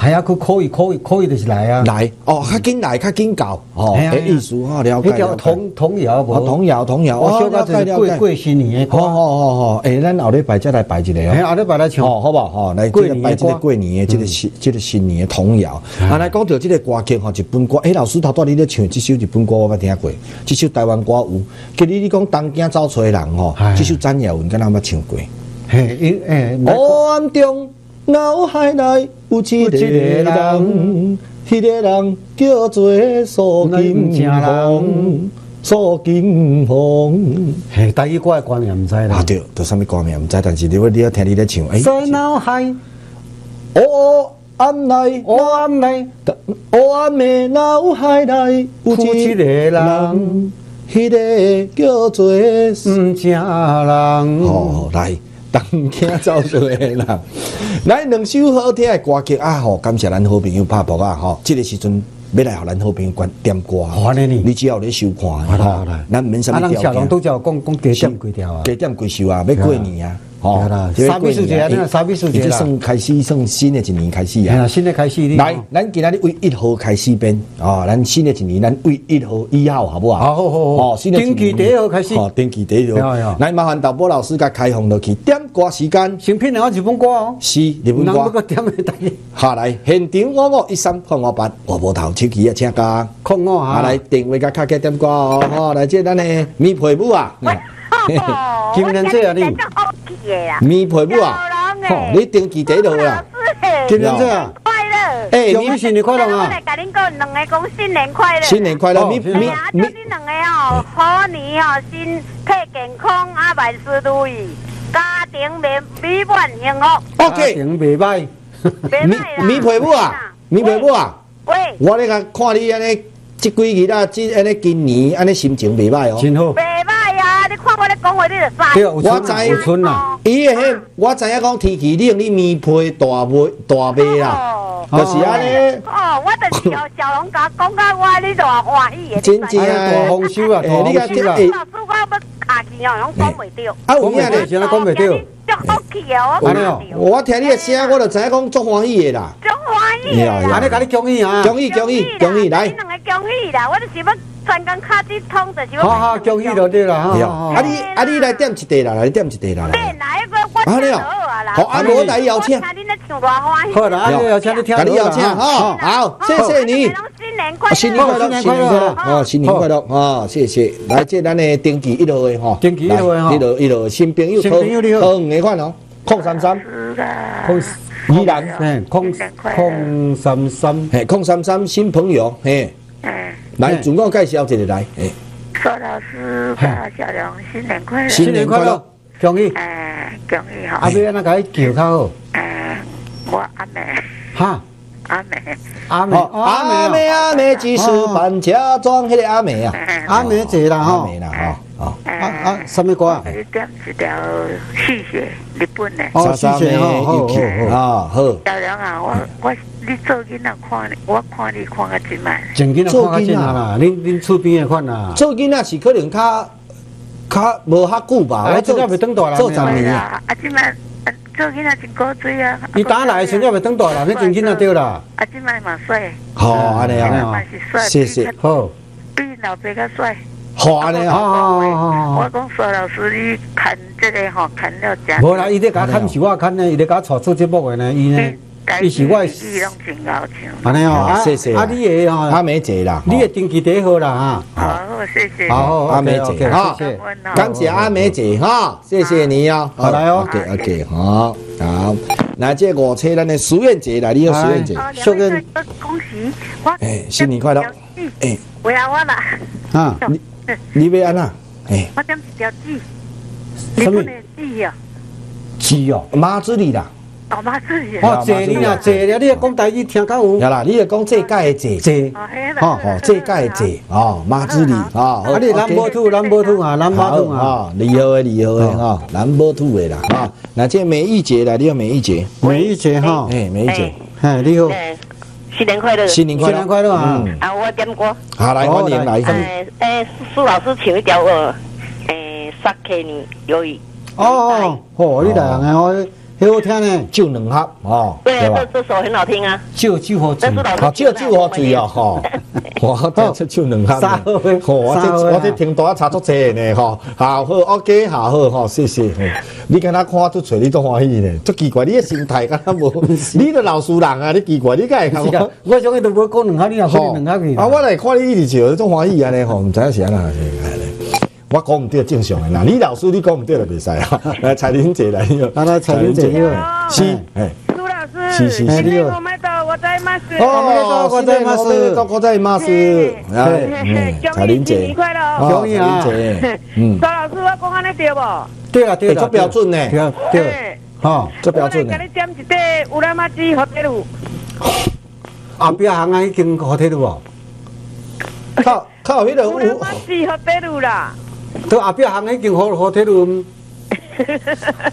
还要去可以可以可以就是来啊。来，哦，较紧来，较紧到，哦，嘿啊诶意思吼，了解迄条了解。童童谣童谣童谣，哦，小了家子过解了解。过新年的好歌。好好好，诶，咱后礼拜再来摆一个嘿，哦。后礼拜来唱。哦，好不好？吼，来，过年个过年的这个新这个新年的童谣。啊，来讲到这个歌曲吼，日本歌，诶，老师头拄你咧唱这首日本歌，我捌听过，这首台湾歌有。今日你讲东京走出的人吼哎，这首詹雅文，敢若捌唱过。嘿，因诶，黑暗中，脑海内有一个人，迄个人叫做苏金红，苏金红。嘿，第一歌的歌名唔知啦啊，。对，都什么歌名唔知，但是你要你要听你咧唱，诶，在脑海，黑暗内，黑暗内，黑暗的脑海内有一个人，迄个叫做毋正人。哦，来，东京走出的人，来两首好听的歌曲啊！吼，感谢咱好朋友拍博啊！吼，这个时阵要来互咱好朋友关点歌，你只要咧收看，咱毋免什啊，么条人小龙都件，叫讲讲加点几条啊。加点几首啊，要过年啊！对啦这要三位数节啊三位数节啦已经算开始算新的一年开始哎呀，啊！新的开始你来，咱今仔日为一号开始编啊！咱新的一年，咱为一号一号好不好？好好好好哦，新的一年登记第一号开始哦，登记第一号。来，麻烦导播老师甲开放落去点歌时间。新品的我日本歌哦，是日本歌。点的大家下来，现场我我一三看我八，我无头手机啊，请假。控我啊，哈。来电话甲卡卡点歌哦，吼，来这咱的米皮母啊，今天这啊你米皮母啊，吼，你登记第一号啦。今啊，快乐。哎，恭喜新年快乐啊！我来甲恁讲两个讲新年快乐。新年快乐，哦米祝，恁两个哦，好年哦，身体健康啊，万事如意，家庭美美满幸福，OK，顶袂歹，米袂歹啦。米皮母啊，米皮母啊，喂，我咧甲看你安尼，即几日啊，即安尼今年安尼心情袂歹哦。真好。你看我咧讲话，你就知。对，有春我知有春啦。伊的迄，我知影讲天气冷，你棉被大被大被啦，哦就是安尼。哦，我就是小小龙甲讲到我，你就欢喜的。真大丰收啊，大丰收啦哎！老师，我要卡气哦，拢讲袂着。啊有咧，讲袂着足好气哦，我安尼哦我听你的声，我就知影讲足欢喜的啦。足欢喜你恭喜啊！恭喜恭喜恭喜来你！两个恭喜啦！我就是要专工卡这通，就。好好恭喜就对啦，哈啊你啊你来点一地啦，来点一地啦。来来个我啊你哦好啊。好啊我来邀请我听恁咧唱偌欢喜。好啦，啊，要请你听甲你到啦邀请哈，好，谢谢你。新年快乐！新年快乐，新年快乐哦，新年快乐哦，谢谢。来，这咱的登记一号的吼，登记一号的吼来一号一号新朋友，新朋友你好好五个款哦，空三三，空依然，嘿，空空三三，嘿，空三三新朋友，嘿，嗯，来，嘿总共介绍一个来，嘿，苏老师甲小龙新年快乐，新年快乐，恭喜！哎，恭喜啊，哈，要安那甲伊叫较好，哎，我阿妹，哈，阿妹，阿妹，哦，阿妹啊，阿妹只是扮假装，迄个阿妹啊，哎，阿妹坐啦阿吼，妹啦，吼，哦，啊啊，什么歌啊？你点一条细雪，日本的。哦，莎莎妹谢谢吼，好好好，啊，好，小梁啊，我我你做囡仔看你，我看你看个真慢。做囡仔，看较真啊啦，恁恁厝边的款啦，做囡仔是可能较较无遐久吧，哎，真正袂等大人做十。年啊，啊，啊，即摆啊做囡仔真古锥啊。伊打来的时阵袂等大人，你正经啊对啦，啊，即摆嘛帅，好，安尼啊，嘛是帅。谢谢好，比老爸较帅。好安尼啊哦，啊啊啊！我讲苏老师，你看这个吼，看了真。无啦，伊咧甲看是我看呢，伊咧甲带出节目的呢，伊呢，伊是我。安尼哦，啊谢谢啊，你的阿吼，梅姐啦，你的登记第好啦哈，好，谢谢。好，阿梅姐。感谢阿梅姐哈，谢谢你哦。好。来哦。OK OK，好，好，那这五车咱的苏燕姐来，你好，苏燕姐，哦，小个两位恭喜我。哎新年快乐。哎，不要我啦，啊，你你要安那？哎，我点一条鸡，你什么？不能记哦，是哦，妈子里啦，老妈自己。哦，坐你啊，坐了，你讲台语听较有，呀啦，你就讲这届的姐，坐。哦，嘿啦。哦哦，这届的啊，啊，你南波土，南波土啊，南波好土啊，啊，厉害的厉害的哈，南波土的啦啊，那这美玉姐来，你要每一节，每一节哈，哎，美玉姐，嘿，你好，哎，新年快乐！新年快乐，新年快乐啊。嗯。啊，我点歌，好，来欢迎来，哎哎，苏老师请一条呃，哎，萨克尼鱿鱼。哦哦，哦，你来啊，哦，很好听呢，就两盒哦，对？这这首很好听啊。酒酒好醉好，这酒好醉哦，吼！我这这酒两盒三盒呢，吼！我这我这听大差足济的呢，吼！好好，OK，好好，吼，谢谢。你敢若看出找你都欢喜呢？足奇怪，你的心态敢若无？你都老熟人啊！你奇怪，你敢会是啊看我？，我想伊都无讲两下，你若吼讲两下去啊，我来看你一直笑，都欢喜安尼吼，毋知影是安那是安尼。我讲毋对正常的，那李老师你讲毋对就袂使啊。来，彩玲姐来，啊来彩玲姐你好是，哎。苏老师，是是是新年我们到我在吗？哦，ございますおめでとうございます。哎，嗯，彩玲姐，快乐！哦恭喜啊彩玲姐，嗯苏，老师，我讲安尼对无？对啊对啦，哎足标准呢对对，对。吼，这标准呢我来给。你点一块乌拉马鸡和铁路。后壁行啊已经好睇了无？靠靠，迄个乌拉有马鸡和铁路啦。 到后壁行已经好好铁路，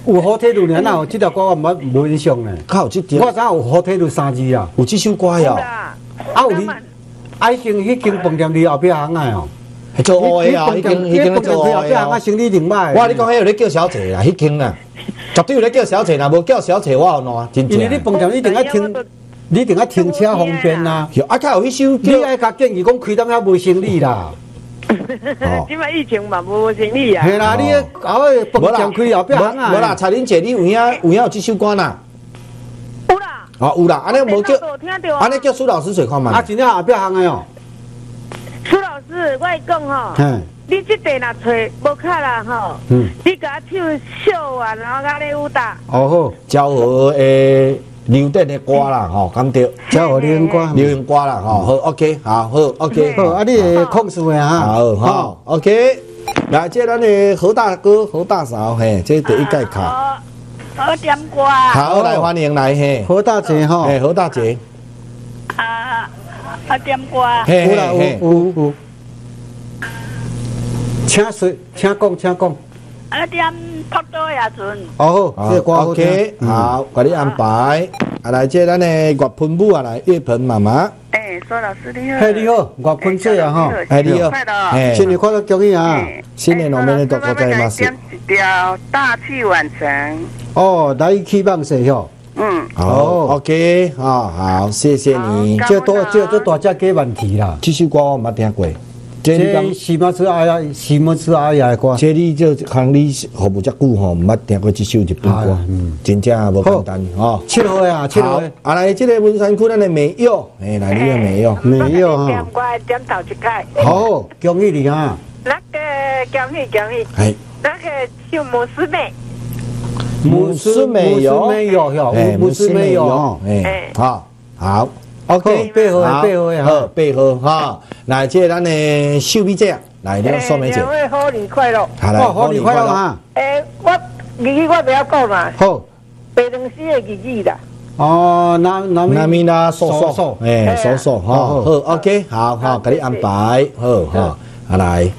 有好铁路呢，哪有这条歌我冇冇印象呢？靠这条我知有好铁路三字啊，有这首歌哟，啦。啊有你，啊已经已经饭店离后壁行啊哦，做乌的啊，已经已经饭店做乌离后壁行啊的啊。生意另歹。我你讲，迄有咧叫小姐啊，迄间啊，绝对有咧叫小姐啦，无叫小姐我有喏，真因为你正。饭店一定要停，你一定要停车方便呐。有啊，较有迄首你叫爱甲建议讲开当遐无生意啦，哦 今摆疫情嘛无生意啊。嘿啦，你后尾饭店开后壁行啊。无啦，彩玲姐，你有影有影有这首歌啦？有啦。哦，有啦，安尼无叫。安尼叫苏老师找看嘛啊，。真正后壁行的哦。苏老师，我会讲吼，嗯，你即地若找无卡啦吼，嗯，你甲我唱笑啊，然后甲你舞蹈。哦好，交和诶流电的歌啦，吼，敢对？叫我练歌。流行歌啦，吼，好，OK，好好，OK，好，啊，你会控诉的哈。好好，OK。来，这咱的何大哥、何大嫂，嘿，这第一届卡，好点歌。好，来欢迎来，嘿，何大姐吼。嘿，何大姐，啊，啊点歌。嘿有啦，嘿嘿，有有有。请说，请讲，请讲。啊点朴多亚纯。哦好，这歌好听。 ，OK，好，给你安排。啊，来，这咱的岳喷母啊，来岳喷妈妈，哎，苏老师你好。嘿，你好，我喷水啊哈。哎，你好快乐，嘿，新年快乐，恭喜啊！新年我们的都ございます。点一条大器晚成。哦，来去放水哟。嗯，好哦，OK，好好，谢谢你。这多这这大家给问题啦。这首歌我捌听过， 这你这讲，西门子阿呀，西门子阿呀的歌。这你这行你服务遮久吼，毋捌听过这首日本歌。啊嗯，真正无简单吼。七号的啊，七号。啊来，这个文山区咱的美柚，哎，来你的美柚，没有哈。点歌点头一届。好，恭喜你啊！那个恭喜恭喜，哎，那个唱摩斯妹。姆斯美有，姆斯美有哟，哎，姆斯美有哦。哎，好，好好，OK，配合的好配合的好，配合哈。来，这个咱的秀美姐，来，你宋美姐。两，位好年快乐。好来，哦，好，你快乐！啊！诶，我日语我不要讲嘛，好，白龙溪的日语啦。哦，那那那咪啦，瘦瘦瘦瘦，哎，瘦瘦哈，好好，OK，好好，给你安排，好哈，啊来，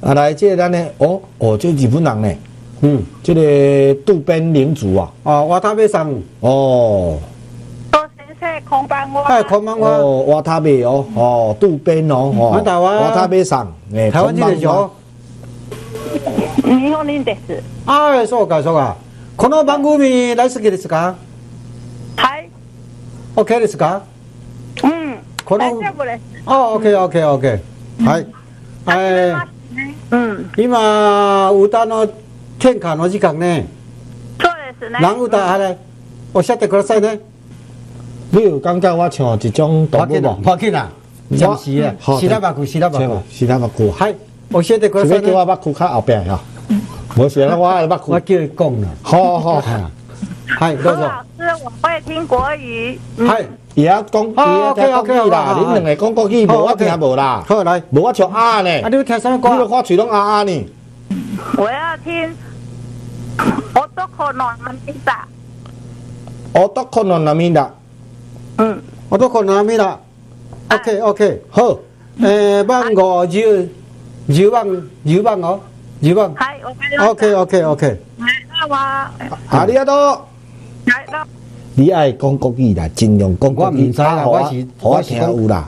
啊来，这个咱的，哦哦，这日本人呢，嗯，这个渡边领主啊，哦，我他要上，哦。多はい、こんばんは。はい、こんばんは。哦，瓦塔贝哦，哦，渡边哦，哦，台湾瓦塔贝さん。台湾人でしょ。日本人です。ああ、そうか、そうか。この番組大好きですか。はい。OK ですか。うん。この。大丈夫です。あ、OK、OK、OK。はい。えー、うん。今歌の天下の時間ね。そうですね。何歌あれ、おっしゃってくださいね。你有感觉我像一种动物跑紧啦，无？跑紧啦，暂时啊，嗨，我晓得个是赛呢，要叫我目久较后壁吼。无是咱我的目我久。叫你讲啦，好好，啊，嗨，多少？何老师，我会听国语。嗨，也要讲，也要听国语啦恁两个讲国语，无？我听无啦，好来，无我像啊呢，啊，你要听什么你都歌？看嘴拢啊啊呢，我要听男の涙。我都看到那面啦，嗯，我都看哪咪啦？OK OK，好，诶，万五九九万九万哦，九万。はい、わかりました。 OK OK OK，はい、どうも。ありがとう。はい、どうも。你愛講國語啦，盡量講國我唔語，知啦啊我是我我是聽有啦。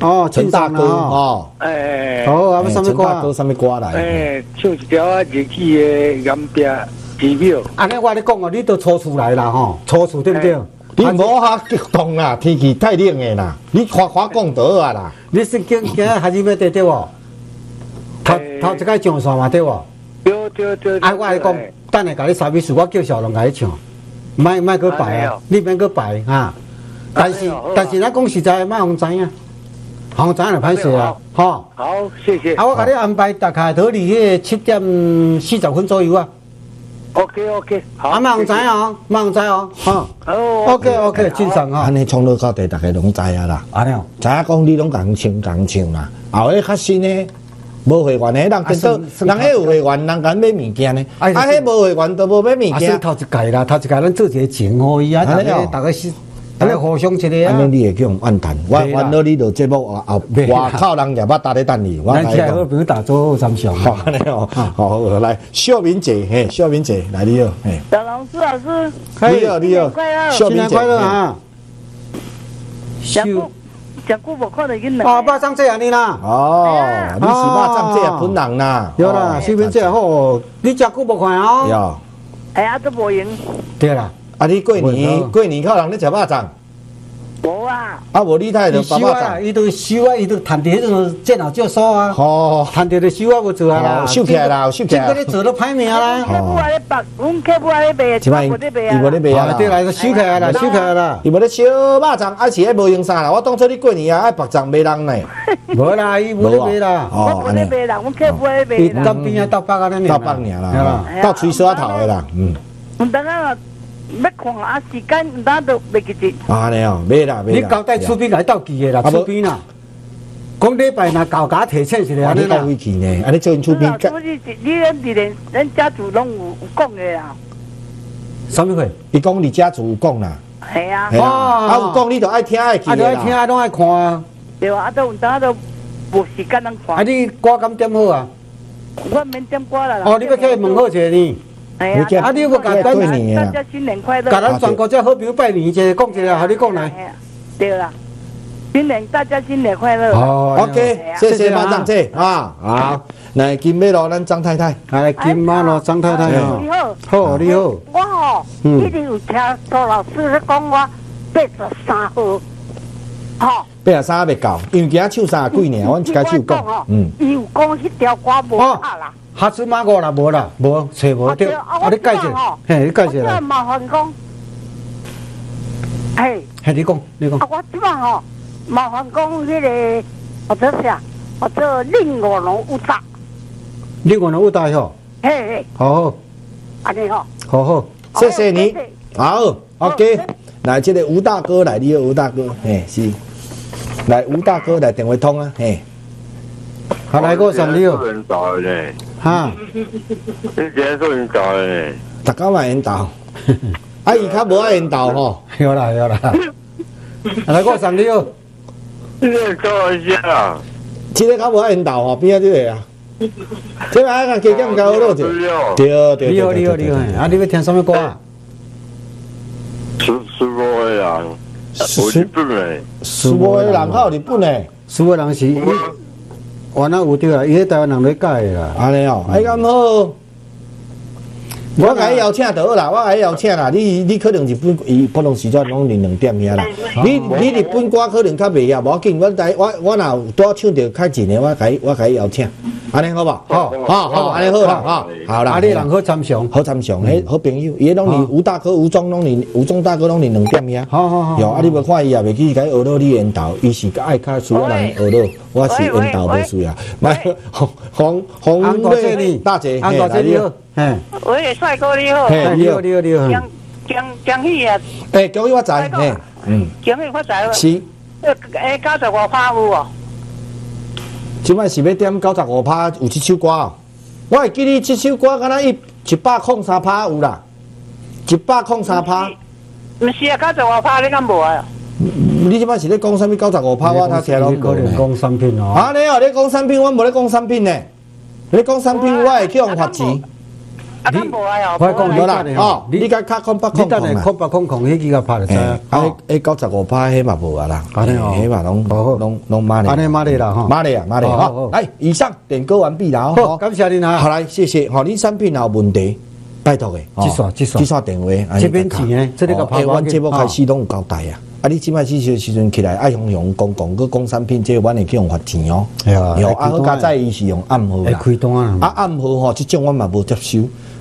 哦，陳大哥哦。哦，哎，好，啊，要什麼陳大哥歌？什麼歌来？哎，唱一条啊日記的岩壁奇妙。安尼我咧讲哦，你都初出来啦吼，初出对不对？你无遐激动啦，天气太冷嘅啦，你看看講倒啊啦。你是今今日還是要得對無？頭哎頭一個上山嘛對無？對對對。啊，我係講，等下甲你三秘書，我叫小龍甲你唱，莫莫去排啊，你免去排哈。但是但是咱講實在，莫互知影，互知影就歹勢啊，吼。好，谢谢。啊，我甲你安排大概到你迄七点四十分左右啊，OK OK，好。啊，莫哦，莫互知哦，吼。好 OK OK，正常安。尼從頭到尾大家拢知啊啦，安尼哦，知影讲你拢共唱共唱啦。后迄较新誒，無會員誒，人電算腦，算人迄有会员，人敢买物件呢？啊，哎迄無會員都无买物件。頭一届啦，头一届咱做一个情互伊啊，大家安尼哦大家是，大家互相一个啊。安尼。你会叫人怨談，我袂啦。怨到你就節目後後袂啦。外口人也捌搭咧等你，我咱甲你講。起來 好朋友打做三上。好，安尼哦，好好好來，秀敏姐，嘿，秀敏姐，来你好，嘿，小龙师老师，你好，你好。新年快樂，秀敏姐，新年快乐啊！讲久讲久无看到囡哦，巴掌这样你啦，哦，你是肉粽这本人啦，有啦，哦视频这好，你食久无看哦？有。哎呀，都无用，对啦，啊，你过年过年靠人咧食肉粽，无啊，啊，无你太就包肉粽。伊都收啊，伊都趁着迄种电脑借收啊，哦，趁着就收啊，无做啊啦，哦收起来啦收起来。这个你做都歹命啦。客户还咧白，阮客户还咧卖，即摆伊无咧卖啊，无咧卖啊啊，对啦，就收起来啦，收起来啦。伊无咧烧肉粽，啊是迄无用啥啦。我当初你过年啊，爱白粽卖人呢。无啦，伊无咧卖啦，我哦，无咧卖啦，阮客户还咧伊卖啦，当边啊到北啊。那到北年对啦，哦到吹沙头的啦，嗯，阮等下要看啊，时间毋当都袂记得，啊安尼哦，袂啦袂啦。你交代出边来到记的啦，啊无出边啦。讲礼拜那搞假提醒一下啊，安尼啦你到。位去呢？啊，你做因出边所以你你咱伫连咱家族拢有有讲的啦，什么会？伊讲你家族有讲啦，系啊啊有讲你就爱听爱去啊，的啦。你爱听啊，拢爱看啊。对啊，啊都有等下都无时间通啊，你歌敢点好啊？我免点歌啦。哦，你要去问好一下呢，系你啊你要甲咱过年大家新年快乐。甲咱全国这好朋友拜年一下，讲一下，互你讲来。哎呀对啦，新年大家新年快乐。哦 OK，谢谢马长姐啊，好，来金美罗咱张太太，来金马咯，张太太。哎哦你，好，好，你好，我吼嗯。一直有听周老师咧讲我八十三号，吼。八十三未到，因为今仔唱三十几年，阮一家唱讲，嗯，伊有讲迄条歌无拍啦。哈子马五啦，无啦，无找无着，啊，你介绍，嘿，你介绍我来，麻烦讲，嘿，嘿，你讲，你讲。啊，，我即摆吼麻烦讲迄个或者啥，或者令我龙有杂，你讲有大吼，嘿嘿，好好，安尼吼。好好，谢谢你，好，OK，来，这个吴大哥来，你好，吴大哥，嘿，是，来，吴大哥来电话通啊，嘿，好来过三六，人哈，你今天做人找的呢，大家嘛缘投，啊，伊较无爱缘投吼，有 啦有啦，来过三六，你得找一下。啊，这个较无爱缘投吼，边仔这个啊，这摆个加减加落着，对对你好，你好，你好，啊，你要听什么歌啊？苏苏波的人，有日本的，苏波的人。靠日本的，苏波人是，我那有对啊，伊喺台湾人咧改啦。安尼哦，哎咁好。我甲伊邀请就好啦，我甲伊邀请啦。你你可能日本伊普通时阵拢零两点遐啦。你你日本歌可能较袂晓，无要紧。我来我我若有多唱着较近的，我甲伊我甲伊邀请，安尼好无？好，好，好，安尼好啦，哈，好啦。啊，你人好参详，好参详，迄好朋友，伊拢是吴大哥、吴忠拢是吴忠大哥拢是两点遐。好好好。哟，啊，你无看伊也袂去甲伊学到你缘投，伊是爱较需要人学到，我是缘投袂需要。来，红红红瑞大姐，安大姐你好。喂，帅哥你好，你好。你好你好，江江江喜啊，诶，江喜发财，哎，嗯，江喜发财，是，诶，九十五趴有哦，即摆是要点九十五趴有即首歌哦，我会记你即首歌，敢若一一百空三趴有啦，一百空三趴，毋是啊，九十五趴你敢无啊？你即摆是咧讲啥物九十五趴？我头听拢无讲产品哦，啊，你哦，你讲产品，我无咧讲产品呢，你讲产品，我会去用罚钱。啊，你无爱哦，我讲好啦，哦，你甲卡空八空空嘛，空八空空，迄几个拍就知啊。啊，迄九十五拍迄嘛无啊啦，安尼哦，迄嘛拢拢拢马咧，安尼马咧啦，哈，马咧啊，马咧好，来，以上点歌完毕啦，好，感谢您啊，好来，谢谢，好，你产品有问题，拜托诶，接线接线。接线电话，这边钱诶，这里个拍阮节目开始拢有交代啊。啊！你即摆去时阵起来爱雄雄讲讲个讲产品，即阮会去用发钱哦。系啊，有啊，好加在伊是用暗号啦。开单啊！啊，暗号吼，即种阮嘛无接受，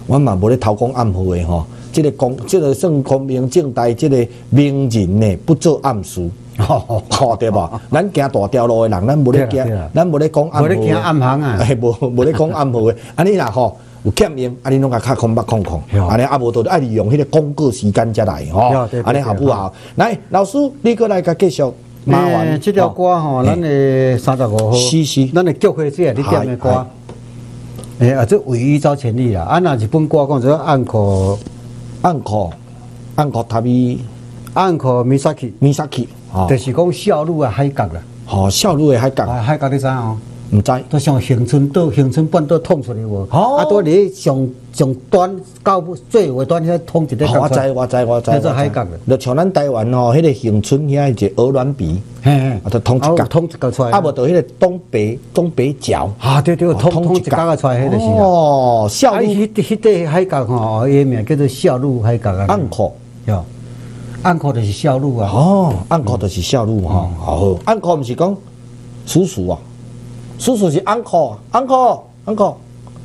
阮嘛无咧偷工暗号诶吼。即个公，即个算光明正大，即个名人呢，不做暗事。好 对无？咱行大条路诶人，咱无咧惊，咱无咧讲暗号。无咧惊暗行啊！无无咧讲暗号诶。安尼啦吼。有欠用，啊，你拢甲卡空白空空，安尼啊无都爱利用迄个广告时间才来吼，安尼好不好？来，老师，你过来甲继续。麻烦，这条歌吼，咱的三十五号，是是，咱的菊花姐，你点的歌，诶，啊，这唯一招潜力啦。啊，那日本歌讲做暗可，暗可，暗可他咪，暗可 misaki，misaki，就是讲小路的海角啦。吼，小路的海角，海角你知哦？唔知，都上恒春岛、恒春半岛通出来无？啊，都你上上端到最尾端遐通一个。我知我知我知。叫做海角了。就像咱台湾吼，迄个恒春遐一个鹅卵鼻，啊，就通一角，通一角出来。啊，无就迄个东北东北角。啊，对对，通通一角出来，迄个是哦，小路。迄迄块海角吼，伊名叫做小路海角啊。暗口，哟，暗口就是小路啊。哦，暗口就是小路哈。好，暗口毋是讲叔叔啊。叔叔是 uncle，uncle，uncle，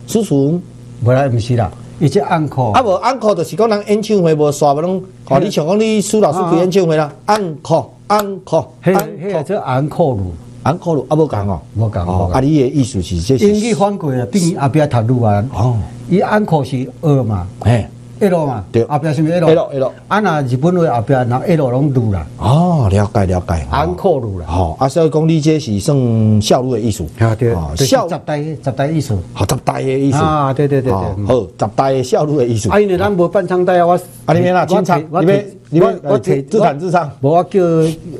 叔叔，无啦，毋是啦，伊只 uncle，啊无 uncle 就是讲人演唱会无煞无拢，哦，你像讲你苏老师开演唱会啦，uncle，uncle，迄迄只 uncle 路，uncle 路啊无讲哦，无讲哦，啊你的意思是这是英语翻过啊，比后壁读路啊，哦，伊 uncle 是二嘛，嘿。一路嘛，对，后壁是咪一路？一路一路。啊，那日本话后壁那一路拢路啦。哦，了解了解。安可路啦。好，啊，所以讲你这是算孝路的意思。啊对，孝十代十代意思。好，十代的意思。啊，对对对对。好，十代的孝路的意思。啊，因为咱无办唱带啊，我啊，你免啦，清唱，你免，你们，我自自弹自唱。无我叫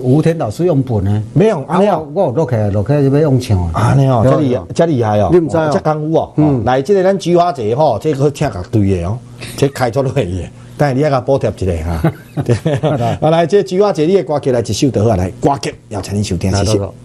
吴天老师用本呢。没用，啊，我我落起来落起来就要用唱。啊，你哦，这厉害，这厉害哦。你唔知哦，这功夫哦。嗯。来，这个咱菊花节吼，这个请个对的哦，这开出来的。但系你也甲补贴一下哈，好来，这菊花节你的歌曲来一首就好来，歌曲要请你收听，谢谢。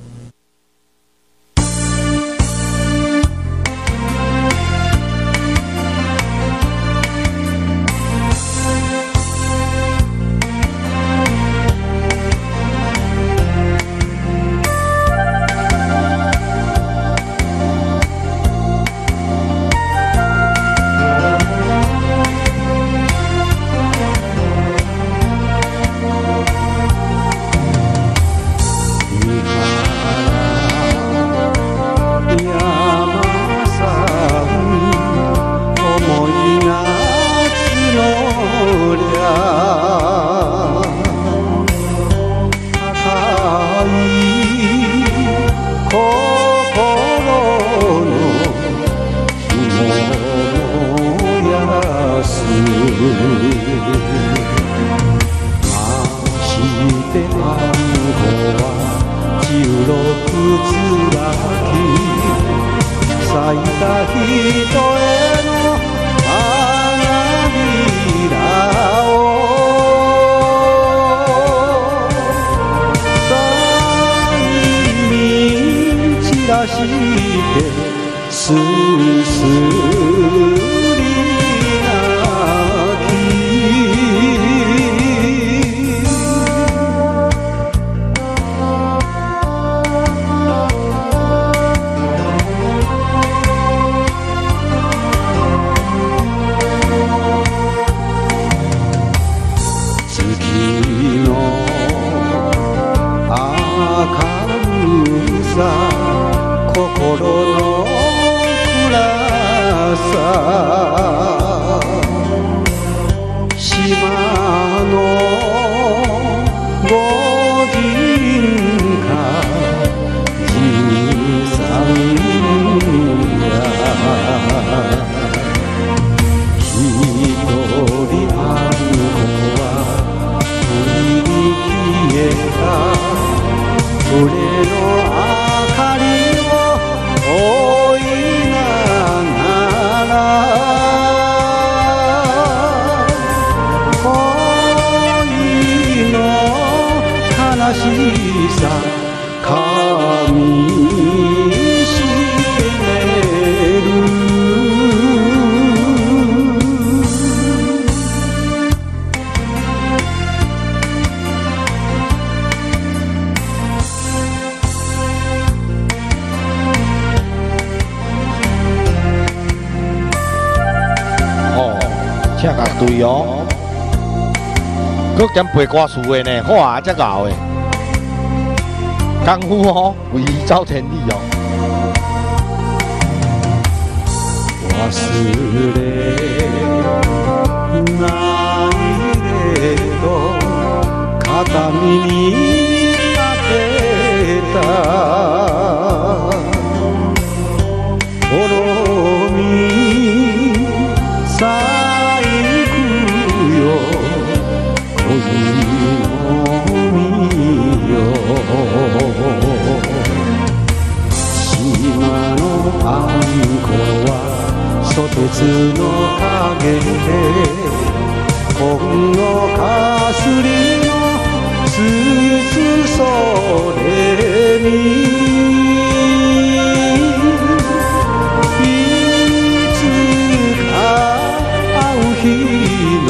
兼背歌词的呢，哇，遮熬的，功夫哦，为走千里哦。忘れないでと肩身に当てたほ はソテツの影で紺のかすりのすすそれにいつか会う日の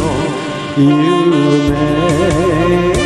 夢。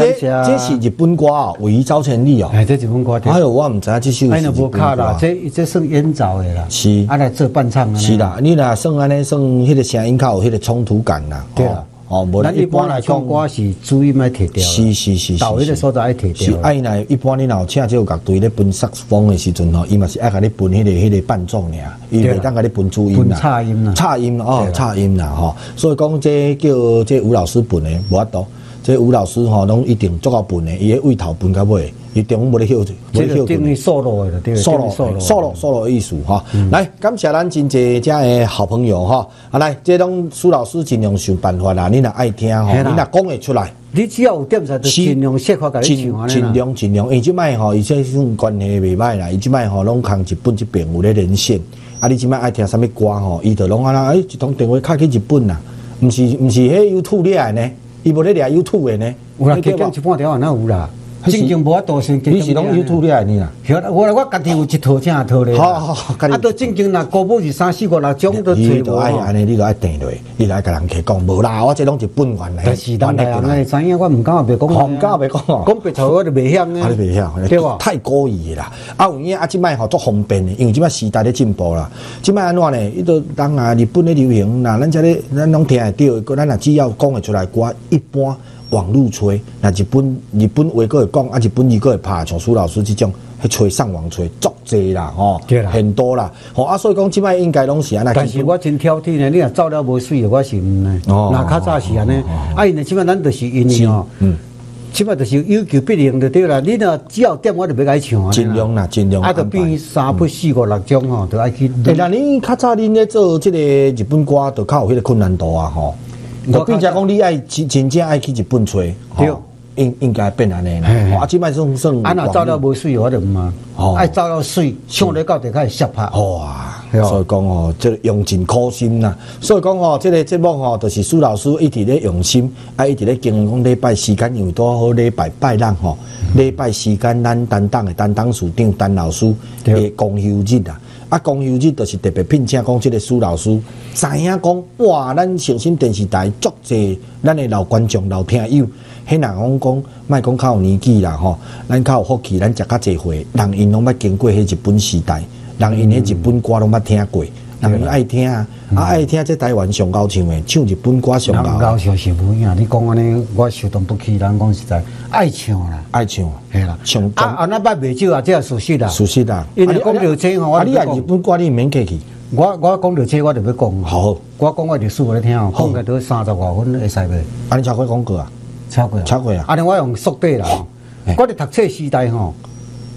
感谢这是日本歌哦，唯一走千里哦。哎，这日本歌对哎。呦，我唔知影这首是哎，那日本无卡啦歌，。这这算演奏的啦，是啊来做伴唱啊。是啦，，你那算安尼算，迄个声音较有迄个冲突感啦。对啦哦，哦，无咱一般来讲歌是注意卖摕掉啦，是是是是到迄个所在爱摕掉啦。是爱若一般你若有请这个乐队咧分萨克斯风的时阵吼，伊嘛是爱甲你分迄、个迄、个伴奏尔，伊袂当甲你分主音分啦，差音啦差音啦哦差音啦吼。所以讲这叫这吴老师分的无法度，这吴老师吼拢一定足够分的，伊个位头分到尾，伊中午无咧休，无这咧休困个等于。solo 的了，对不对？solo 等于 solo solo 的艺术哈，来感谢咱真济遮的好朋友哈，啊来，这拢苏老师尽量想办法啦，你若爱听吼，你若讲会出来。你只要有点在，就尽量设法甲你尽唱安尼啦。尽量尽量，伊即摆吼，伊这种关系袂歹啦，伊即摆吼拢空日本即边有咧连线，啊，你即摆爱听啥物歌吼，伊就拢安那，诶，一通电话敲去日本啦，毋是毋是迄 YouTube 呢，伊无咧掠 YouTube 的呢，有啦，你对无加减一半条啊，那有啦。正经无法度先。你是拢 YouTube 掠的呢啦？晓得，我我家己有一套正套咧。好好好家己啊，都正经啦，歌舞是三四五六种都伊找无吼就爱安。尼，你就爱定落，你来甲人客讲，无啦，我这拢是本源来但是咱来人会知影，我毋敢别讲。吼唔敢袂讲哦讲白头我就袂晓呢。啊，你袂晓，对吧？太故意的啦！啊，有影啊，即摆吼足方便的，因为即摆时代咧进步啦。即摆安怎呢？伊都人啊，日本咧流行，那咱遮咧咱拢听会到，咱若只要讲会出来歌，一般网络吹，那日本日本话个会讲，啊，日本语个会拍，像苏老师即种，去吹上网吹足济啦，吼，对啦很多啦，吼啊，所以讲即摆应该拢是安尼。但是我真挑剔呢，你若走了无水的，我是毋呢。哦那较早是安尼，啊，因为即摆咱就是因为吼，嗯即摆就是有求必应就对啦。你若只要点，我就要甲伊唱啊。尽量啦，尽量啊，就安排。变三不四五六种吼，就爱去。诶，那恁较早恁咧做即个日本歌，就较有迄个困难度啊吼。我就变成讲你爱真真正爱去日本吹，吼对应应该变安尼啦啊，即摆算算啊，若走了无水，我就毋嘛哦。爱走了水，唱咧到底较会摔拍。哇，所以讲哦，即、个用尽苦心啦。所以讲哦，即、个节目吼，就是苏老师一直咧用心，啊，一直咧经营讲礼拜时间，因为拄好礼拜拜六吼，礼拜时间咱担当的担当处长陈老师对的公休日啊。啊，公休日就是特别聘请讲即个苏老师，知影讲哇，咱诚心电视台足济咱的老观众、老听友，迄人讲讲，莫讲较有年纪啦吼，咱较有福气，咱食较济回，人因拢捌经过迄日本时代。人因迄日本歌拢捌听过，人因爱听啊，啊爱听这台湾上高唱的，唱日本歌上人高，高唱是不一样，你讲安尼，我受动不起。人讲实在爱唱啦，爱唱，系啦。上啊啊，那捌袂少啊，这也熟悉啦。熟悉啦。因为讲到这吼，我啊，你啊日本歌你毋免客气，我我讲到这，我就要讲。好，我讲我历史互你听哦，讲个都三十外分会使袂？安尼超过讲过啊？超过啊？超过啊安尼我用速底啦。我伫读册时代吼，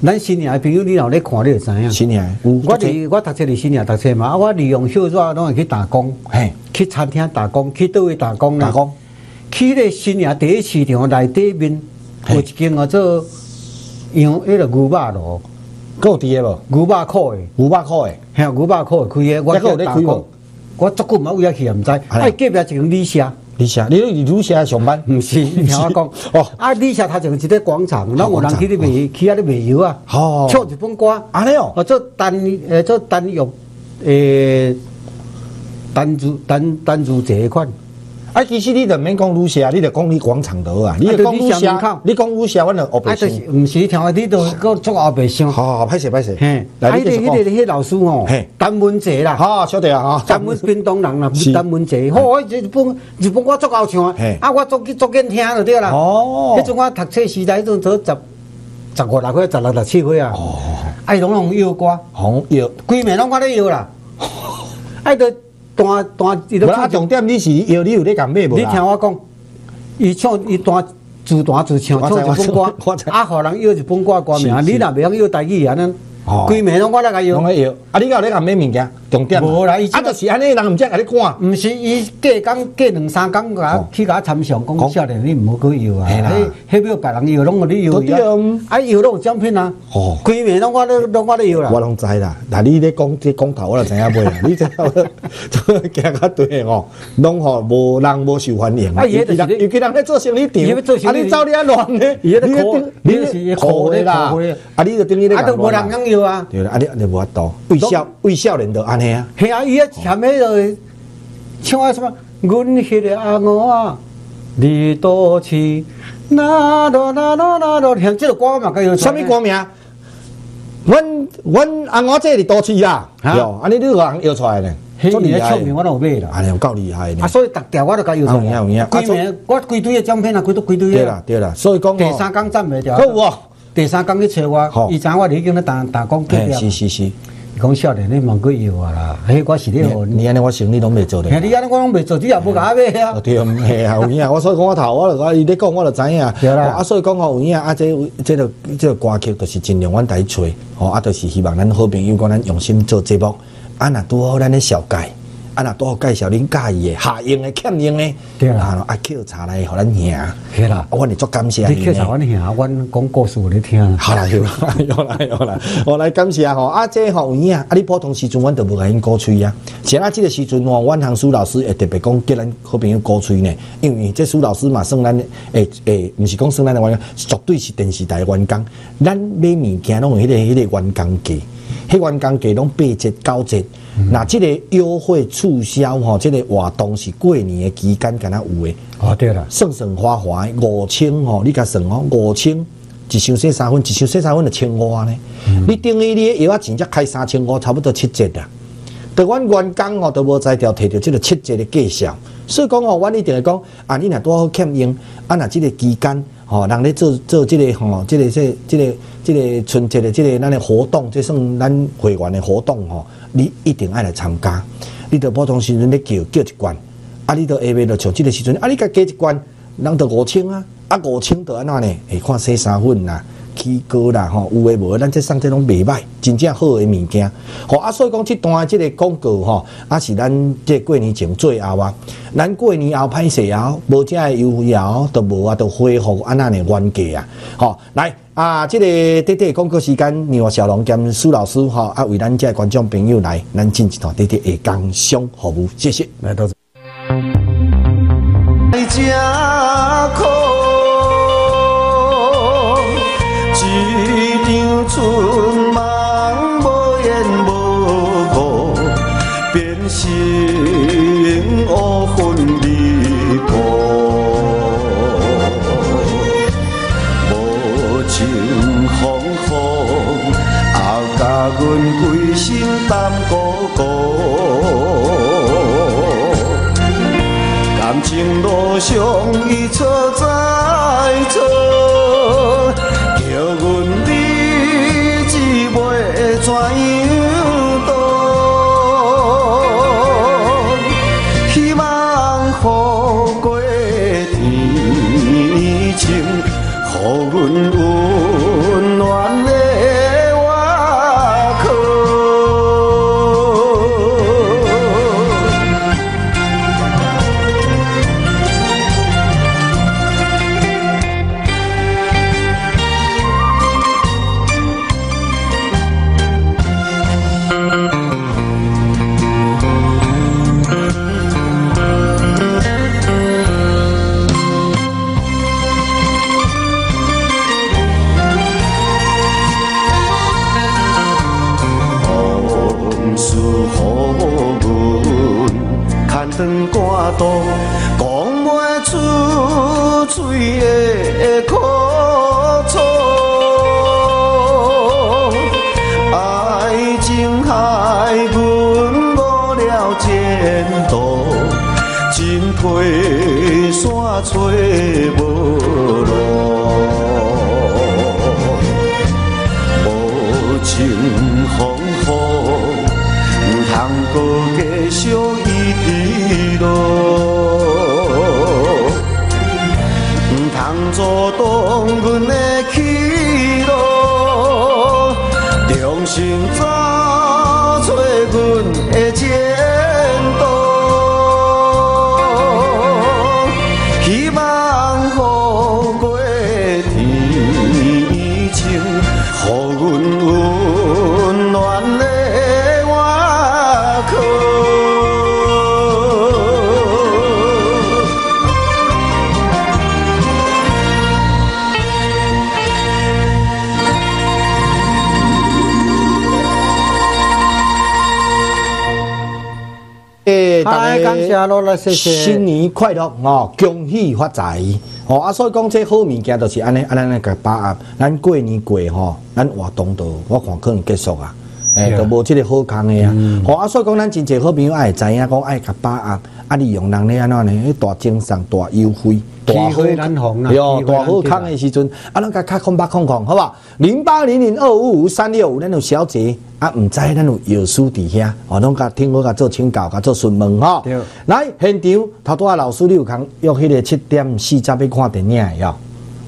咱新营的朋友你若咧看，你就知影。新年有我伫我读册伫新营读册嘛，啊，我利用休假拢会去打工，嘿去餐厅打工，去倒位打工啦打工，去咧新营第一市场内底面有一间叫做羊迄个牛肉路，还有伫个无？牛肉烤的，五百块的，吓牛肉烤的开的，我还有咧开无。我足久冇有遐去，也毋知。哎啊，隔壁一间李社。你下，你你如写上班？毋是，你听我讲，哦。啊，李社头前一个广场，然后有人去咧卖，去啊咧卖油啊，哦。唱日本歌，安尼哦，哦，做单诶做单玉诶单珠单单珠这一款，啊，其实你就免讲女侠，你就讲你广场头啊，你就讲女写就你讲女侠，阮就后啊，白想。就是毋是听话，你都个做后白想，好好好，歹势歹势。嘿，啊，来，你迄个继续讲。迄个迄老师吼嘿，陈文杰啦。好，晓得啊，哈。陈文屏东人啦，陈文杰，好，日本日本我足够唱嘿，啊，我足去足见听就对啦。哦迄阵我读册时代，迄阵做十十五六岁、十六、十七岁啊。哦，爱拢用摇歌，红摇。规暝拢我咧摇啦。爱着弹弹，伊都啊，重点你是药，你有咧共买无你？听我讲，伊唱伊单自弹自唱，唱一本歌 啊，互人要一本歌歌名，你若袂晓要台语安尼哦，规暝拢我来甲要拢。咧药，啊，你有咧共买物件？重点啊。无啦伊即啊，就是安尼，人毋才甲你看。毋是伊隔工隔两三工甲哦去甲我参详，讲讲少年你毋好去摇啊！嘿啦迄迄要别人摇，拢互你摇对对啊！摇拢有奖品啊！哦规暝拢我咧拢我咧摇我啦！拢知啦，嗱你咧讲这讲头，我就知影买啦。你这 行较对的吼，拢吼无人无受欢迎。啊伊迄就是尤其人咧做生理伊要做场，啊你走你啊乱咧，伊迄咧苦你你就是苦苦咧咧啦啊你就等于咧啊，都无人讲肯摇啊！对啦，啊你你无法度，为少为少年就安尼啊。系啊，伊啊前面就唱啊什么，阮迄个阿五啊，你多去，那多那多那多，像这个歌嘛，该有什么歌名？阮阮阿五这里多次啦，啊哟，安尼你有人摇出来呢，迄足厉害年的唱片我，都有买啦。安尼有够厉害呢啊，。所以逐条我都甲摇出有影有影来。规我规堆的奖品啊，规堆规堆的对啦。对啦，所以讲哦第三工占袂掉好。有哦，第三工去找我好，伊知影我已经咧打打工隔嘿壁。是是是。伊讲少年，你莫去摇啊啦，迄我是咧互你。你安尼我生理拢未做咧。兄你安尼我拢未做，你也无甲我买啊哦。对，嘿啊，有影，我所以讲我头，我就讲伊咧讲，我就知影。对啦哦啊，所以讲吼有影啊，这这个这个歌曲，就是尽量阮家己找，吼啊，就是希望咱好朋友讲咱用心做节目，啊，若拄好咱咧小介。啊，若拄好介绍恁介意的、下用的、欠用的，对啦啊，啊，抾茶来互咱兄，啊，是啦，阮会足感谢你恁的。去查阮兄，阮讲故事你听。好啦，有啦，有啦，有啦，我来感谢吼，啊，这吼有影，啊，你普通时阵阮都无甲因鼓吹啊，像啊，即个时阵吼，阮行苏老师会特别讲叫咱好朋友鼓吹呢，因为这苏老师嘛算咱诶诶，毋是讲算咱的员工，绝对是电视台的员工，咱买物件拢有迄、个迄、个员工价，迄员工价拢八折九折。那即个优惠促销吼，即、个活动是过年的期间敢若有诶。哦，对啦，算算花花的五千吼，你甲算吼五千，一箱洗三分，一箱洗三分就千五呢。你等于你的药啊钱才开三千五，差不多七折啦。对阮员工吼都无在调摕着即个七折的价效，所以讲吼，阮一定会讲啊，你若拄好欠用，啊，若即个期间吼，人咧做做即、个吼，即、个说即、个即、个春节的即、个咱的活动，这算咱会员的活动吼，你一定爱来参加。你到普通时阵咧叫叫一罐。啊，你到下面就像即个时阵，啊，你甲加一罐，人着五千啊，啊五千就安怎呢？会看洗衫粉啦。起高啦吼，有诶无诶？咱这送这拢袂歹，真正好诶物件。吼啊，所以讲即段即个广告吼，啊是咱这过年前最后啊，咱过年后歹势啊，无遮诶优惠啊，都无啊，都恢复安那诶原价啊。吼，来啊，即个短短广告时间，让小龙兼苏老师吼啊，为咱遮观众朋友来，咱进一段短短诶工商服务，谢谢。来到。春梦无言无语，变成乌云密布。无情风雨，也甲阮归心淡孤孤。感情路上一错再错，怎新年快乐哦，恭喜发财哦！啊，所以讲这好物件就是安尼，安尼个把握。咱过年过吼，咱活动都我看可能结束啊，诶，都无即个好康的啊。哦，啊，所以讲咱真侪好朋友也会知影讲爱甲把握，啊，利用人咧安怎呢？大精神、大优惠。大好难逢啊！哟，大好康的时阵，啊，咱甲卡空八空空，好吧？零八零零二五五三六五，咱有小姐啊，毋知咱有药师伫遐，哦，拢甲听我甲做请教，甲做询问吼。来现场，头拄啊老师你有空约迄个七点四十要看电影哟。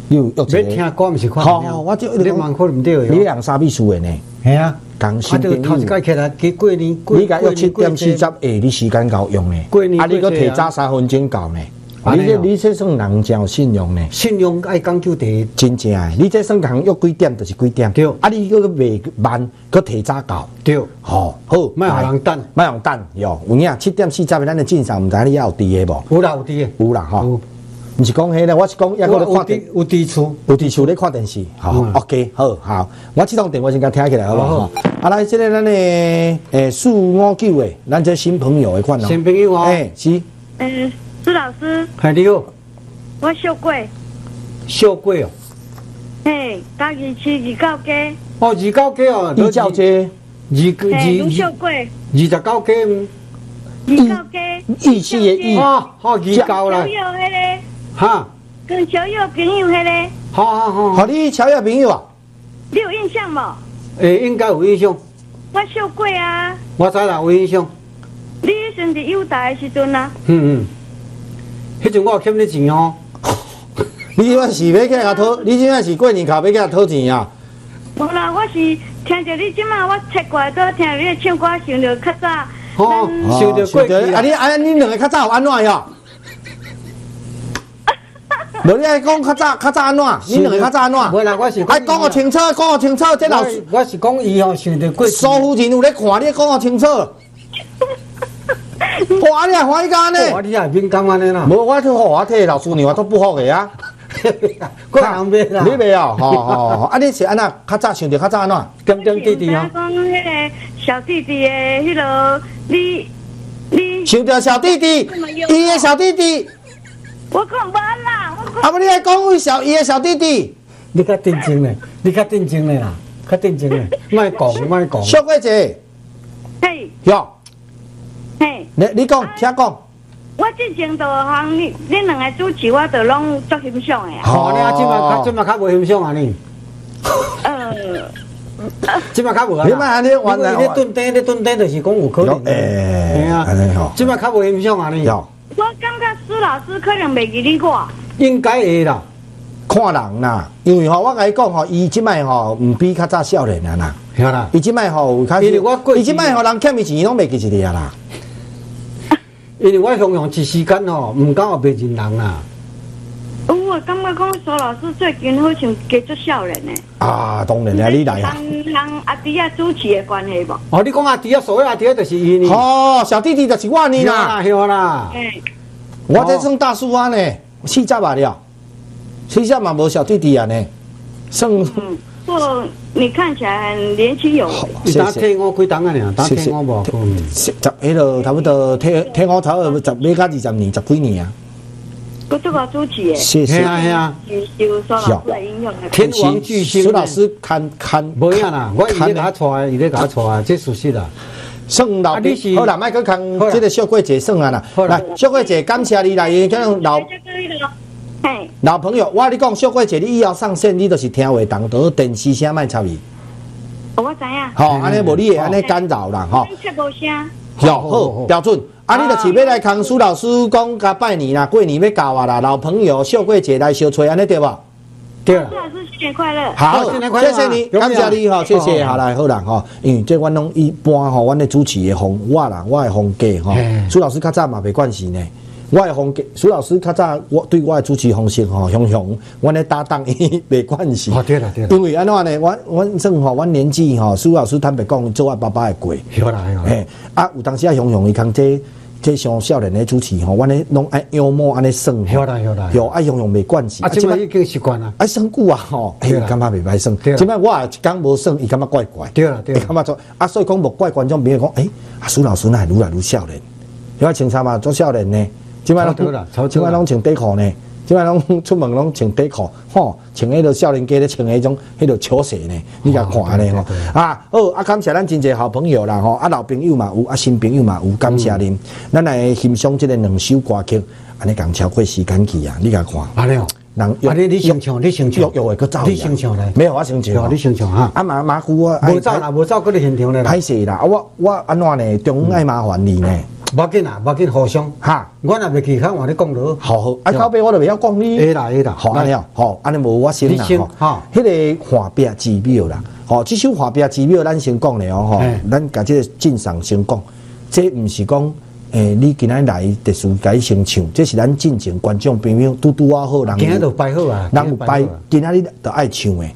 你有约一个？听歌毋是看电影。好，我就你蛮可能对。你两三秘书的呢？系啊，讲新电影。头一起来，过过年过你甲约七点四十，下你时间够用呢？啊，你搁提早三分钟够呢？你这你这算人真有信用呢？信用爱讲究第真正诶！你这算人约几点就是几点。对。啊，你个未慢，搁提早到。对。好，好，卖互人等，卖用等哟。有影七点四十分，咱的正常，毋知你有伫诶无？有啦，有伫诶。有啦，哈。毋是讲迄个，我是讲抑个看电，有伫厝，有伫厝咧看电视。好，OK，好好。我这通电话先甲听起来，好不好？啊，来，这个咱诶诶四五九诶，咱这新朋友诶款哦。新朋友哦。诶，是。诶，朱老师。嗨，你好。我小贵，小贵哦，嘿，家己吃二九鸡，哦，二九鸡哦，你叫这二二小贵，二十九鸡，二九鸡，义气诶义，哦，好二九啦，小友迄个，哈，跟小友朋友迄个，好好好，好，你小友朋友啊，你有印象无？诶，应该有印象，我小过啊，我知啦，有印象，你迄阵伫幼大的时阵啊，嗯嗯，迄阵我有欠你钱哦。你即摆是要去甲讨，你即摆是过年卡要甲讨钱啊？无啦，我是听着你即摆我切过来都听着你唱歌，想着较早。哦，想着过去啊！你啊，你两个较早有安怎哟？无你爱讲较早较早安怎？你两个较早安怎？无啦，我是爱讲个清楚，讲个清楚，这老师我是讲伊吼想着过去。苏夫人有咧看，你讲个清楚。哇！你还欢喜干呢？我你啊敏感安尼啦。无，我都互我替老师娘，我都不好个啊。过人买啦。你袂哦，吼吼吼！啊，你是安怎较早想着较早安怎？点点滴滴啊。讲迄个小弟弟的迄落，你你。想着小弟弟，伊的小弟弟。我讲无啦。啊，不，你来讲为小伊的小弟弟。你较认真嘞，你较认真嘞啦，较认真嘞，莫讲莫讲。小桂姐。嘿。哟。嘿。你你讲，听讲。我之前就行你，你两个主持我都拢足欣赏的啊。好，你啊，即马较即马较无欣赏啊你。呃。即马较无啊。你莫安尼玩啦。你蹲底，你蹲底就是讲有可能。诶。啊。安尼吼。即马较无欣赏啊你。有。我感觉苏老师可能袂记你我。应该会啦。看人啦，因为吼，我甲你讲吼，伊即摆吼，毋比较早少年啊啦。晓啦。伊即摆吼有开始。伊即摆吼人欠伊钱拢袂记一个啊啦。因为我常常一时间吼，毋敢有袂认人啦。我感觉讲苏老师最近好像加足少年呢。啊，当然啦，你来啊。人人阿弟啊主持的关系无？哦，你讲阿弟啊，所谓阿弟啊，就是伊呢。哦，小弟弟就是我呢啦，晓啦。我这算大叔啊呢，四十嘛了，四十嘛无小弟弟啊呢，算。不，你看起来很年轻有为。打天我几档啊？呢？打天我无。十迄落差不多天天我差不多十尾加二十年，十几年啊。我做个主持诶。谢谢。啊系啊。受苏老师的影响。天王巨星。苏老师看看。无影啦，我伊咧甲我带，伊咧甲我带，这熟悉啦。算老弟，好啦，麦克康，这个小桂姐算啊啦。来，小桂姐，感谢你来，可能老。老朋友，我你讲小桂姐，你以后上线，你都是听话当，到电视声卖插伊。我知影。好，安尼无你会安尼干扰啦，吼。切无声。好，好，标准。啊，你就是要来康苏老师讲甲拜年啦，过年要到啊啦，老朋友小桂姐来小吹，安尼对无？对。苏老师新年快乐。好，新年快乐，谢谢你，感谢你哈，谢谢，好来好啦哈，因为这阮拢一般吼，阮的主持的风我啦，我的风格吼，苏老师较早嘛没关系呢。我的风格，苏老师较早，我对我的主持方式吼，雄雄，阮的搭档伊没关系。哦，对了对了。因为安怎呢？我我算吼，阮年纪吼，苏老师坦白讲，做我爸爸的过。晓啦晓啦。嘿，啊，有当时啊，雄雄伊讲这这像少年的主持吼，阮咧拢爱幽默安尼算。晓啦晓啦。有爱用用没关系。啊，即摆已经习惯啦。爱算久啊吼，哎，感觉未歹算。即摆我一讲无算，伊感觉怪怪。对啦对啦。感觉做啊，所以讲无怪观众朋友讲，诶，啊，苏老师那愈来愈少年，你看穿衫嘛做少年呢。即摆拢，即摆拢穿短裤呢，即摆拢出门拢穿短裤，吼，穿迄个少年家咧穿迄种迄个球鞋呢，你甲看安尼吼。啊，好，啊，感谢咱真侪好朋友啦吼，啊，老朋友嘛有，啊，新朋友嘛有，感谢恁。咱来欣赏即个两首歌曲，安尼讲超过时间去啊，你甲看。安尼哦，人，啊，你你先唱，你先唱，又又会个走。你先唱咧，没有我先唱，你先唱哈。啊马马虎啊，无走啦，无走，搁你现场咧啦。歹势啦，啊我我安怎呢？中爱麻烦你呢。无紧啊，无紧，互相哈。我若袂去，看我咧讲落。好好，啊，靠背我都袂晓讲你。会啦会啦，好安尼哦，好安尼无我先啦吼。迄个画壁寺庙啦，吼，即首画壁寺庙咱先讲咧哦吼，咱甲即个进上先讲，这毋是讲诶，你今仔来特殊改先唱，这是咱进前观众朋友拄拄啊好人。今日就摆好啊，人有摆，今仔日都爱唱诶。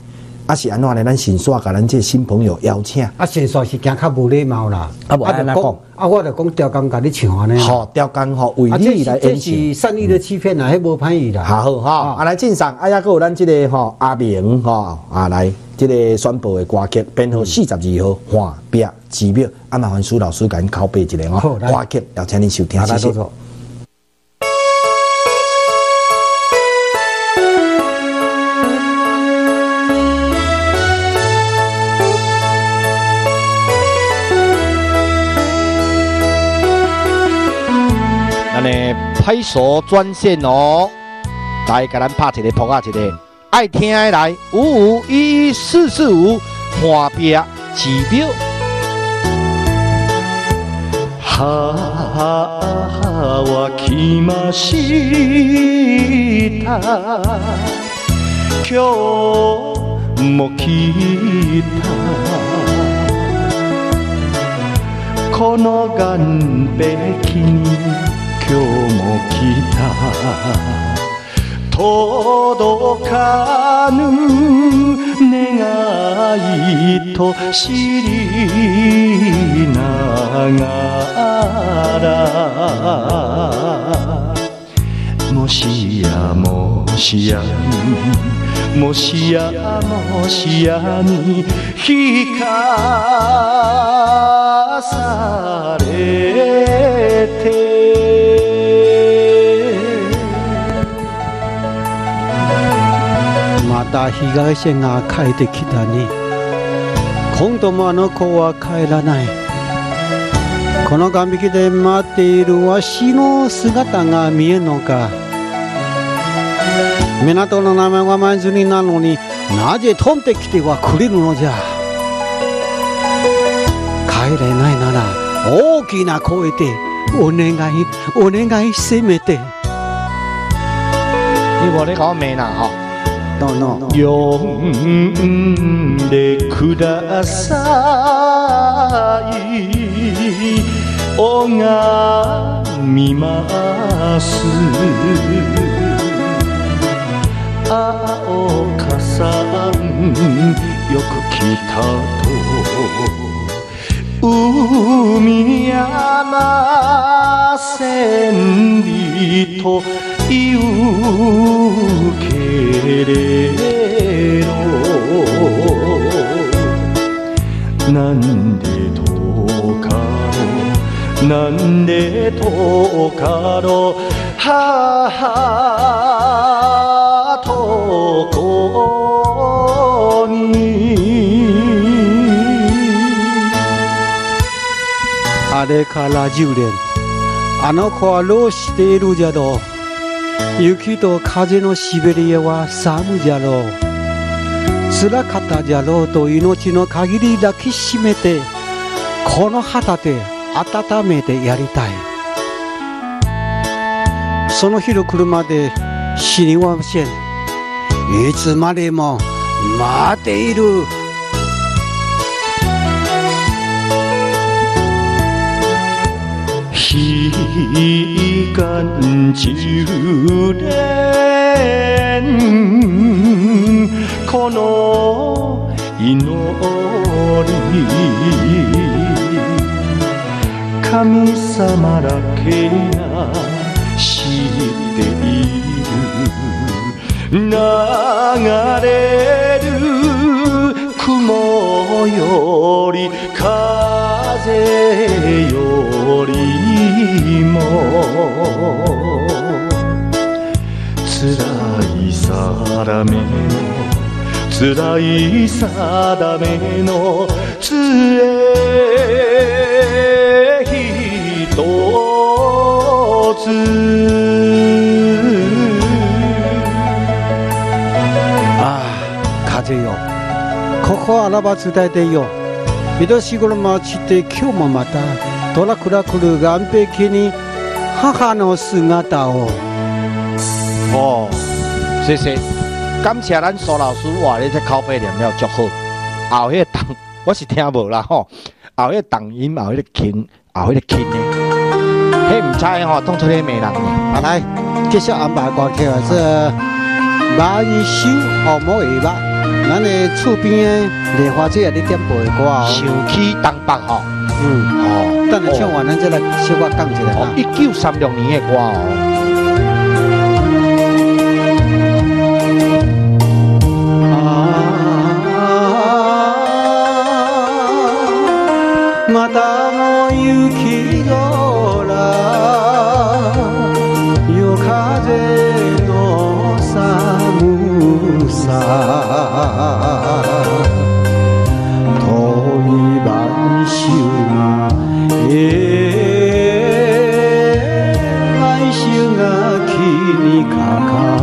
啊是安怎呢？咱先煞甲咱这新朋友邀请。啊，先煞是惊较无礼貌啦。啊，无安怎讲。啊，我就讲调工甲你唱安尼。好，调工吼为你来演是善意的欺骗啊，迄无歹意啦。好好哈，啊来敬上，啊，也搁有咱即个吼阿明吼啊来，即个宣布的歌曲编号四十二号画壁之庙，啊麻烦苏老师甲恁拷贝一下哦。歌曲要请恁收听，谢谢。拍手专线哦，来给咱拍一个扑啊一个，爱听的来五五一一四四五花边寺庙。 母は来ました今日も来たこの岸壁に 今日も来た届かぬ願いと知りながらもしやもしやにもしやもしやに聞かされてた被害者が帰ってきたね今度もあの子は帰らない。この岸壁で待っているわしの姿が見えんのか。港の名前は舞鶴なのになぜ飛んできてはくれるのじゃ。帰れないなら大きな声でお願いお願いせめて。你我骂啦吼。No no 呼んでください。拝みます。青かさんよく来たと。海山千里と言うけれどなんでどうかろなんでどうかろ母と子に。あれから10年あの子はどうしているじゃろう。雪と風のシベリアは寒じゃろう。辛かったじゃろうと命の限り抱きしめてこの旗で温めてやりたい。その日の車で死にません。いつまでも待っている。悲願10年この祈り神様だけが知っている流れる雲より風りも辛い定めの辛い定めの杖ひとつああ風よここアラバ伝えてよ水し頃町って今日もまたドラクラ来る岸壁に母の姿を哦，谢谢，感谢咱苏老师话你这口碑念了足好。后迄个动，我是听无啦吼。后迄个动音，后迄个轻，后迄个轻的，迄毋知吼，当出咧骂人呢。啊来继续安排歌曲啊这万寿后母下巴咱的厝边的莲花姐咧点播的歌哦想起东北吼， 嗯哦，等下唱完咱再来小可讲一下哦，啊一九三六年的歌哦。またも雪空夜風の寒さ に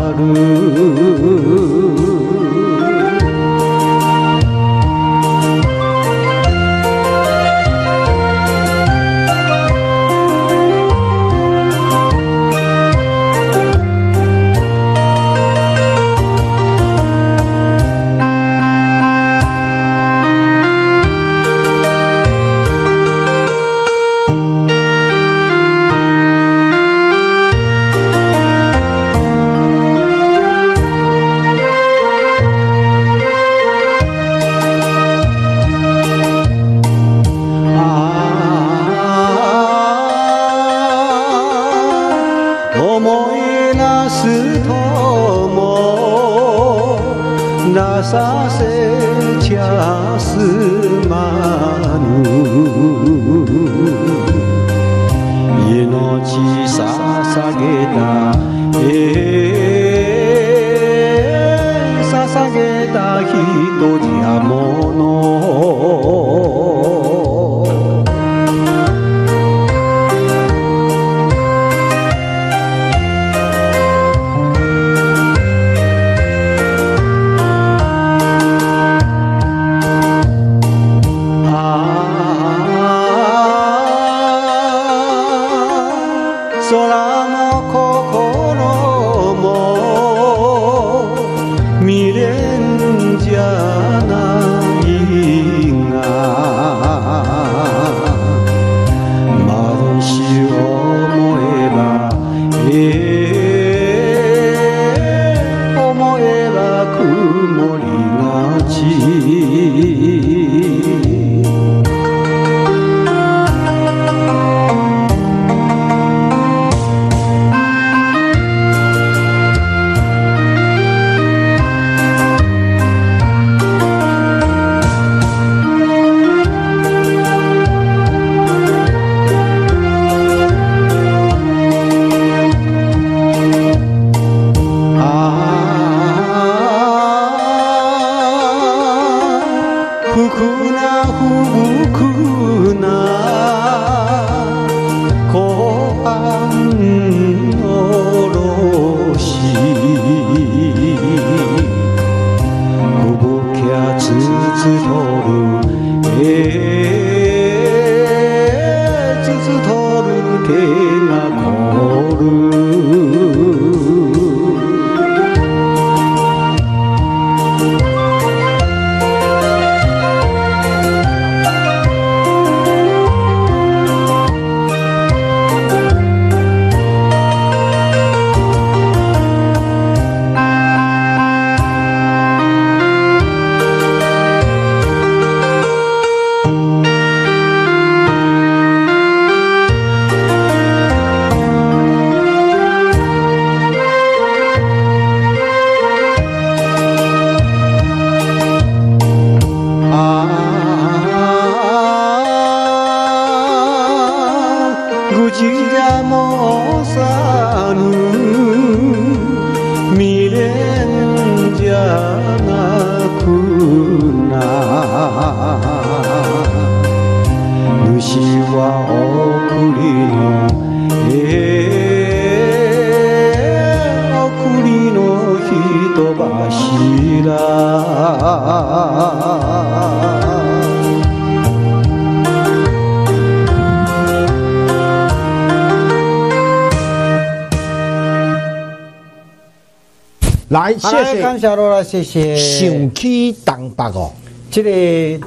感谢。谢。想去东北哦，这个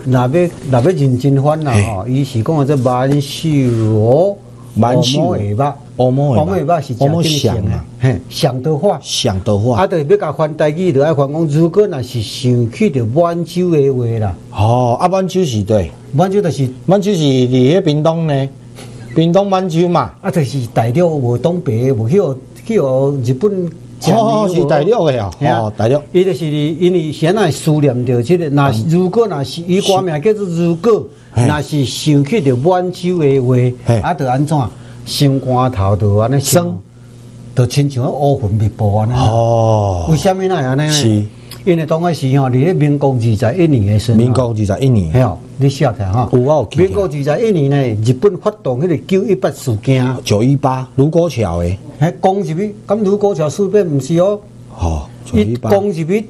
若要若要认真翻啦吼，伊是讲这满秀哦，满秀乌毛下乌毛巴，乌毛下巴是乌毛正像啊。正的，嘿，上德化。想的话啊，，就是要甲翻台语，就爱翻讲，如果若是想起着满洲的话啦，哦，啊，满洲是对，满洲就是满洲是伫迄屏东呢，屏东满洲嘛，啊，就是大陆无东北，无去互去互日本占哦，领是大陆的啊哦，大陆，伊就是因为现在思念着这、个，那是如果那是伊歌名叫做如果，嘿若是想起着满洲的话，啊，着安怎？心肝头就安尼生，都亲像乌云密布安尼。哦为，什么那安尼呢？是因为当个时吼，伫咧民国二十一年诶时候，民国二十一年，嘿哦，你写起。有我有记民国二十一年呢，日本发动迄个九一八事件，九一八卢沟桥诶，迄讲入去，咁卢沟桥事变毋是哦，哦，九伊一八，讲入去，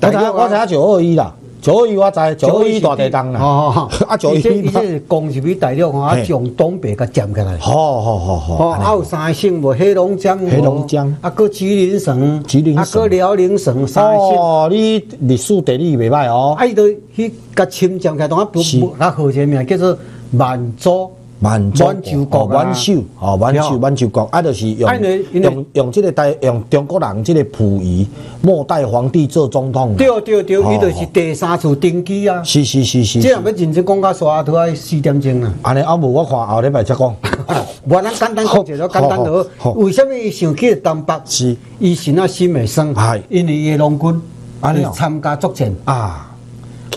我知我知九二一啦，九二一我知，九二一大地震啦，哦，啊左一伊这攻入去大陆吼，啊嘿从东北甲占起来。好好好好，哦，啊有三省无黑龙江，黑龙江。啊，搁吉林省，吉林省。啊，搁辽宁省三省。哦，你历史地理袂歹哦，啊，伊都去甲侵占起来，当啊不是。不，啊号一个名叫做满洲。满洲国哦，啊满洲哦，满洲对。哦满洲国，啊，就是用用用这个台用中国人这个溥仪末代皇帝做总统的，对对对，哦。伊就是第三次登基啊。是是是是，这样要认真讲，到刷都要四点钟啦。安尼啊无我看后礼拜再讲，我咱简单讲一个，简单就好。好。为什么伊想去东北？是。伊是那心未生係，因为伊的龙军安尼哦。伊参加作战，啊，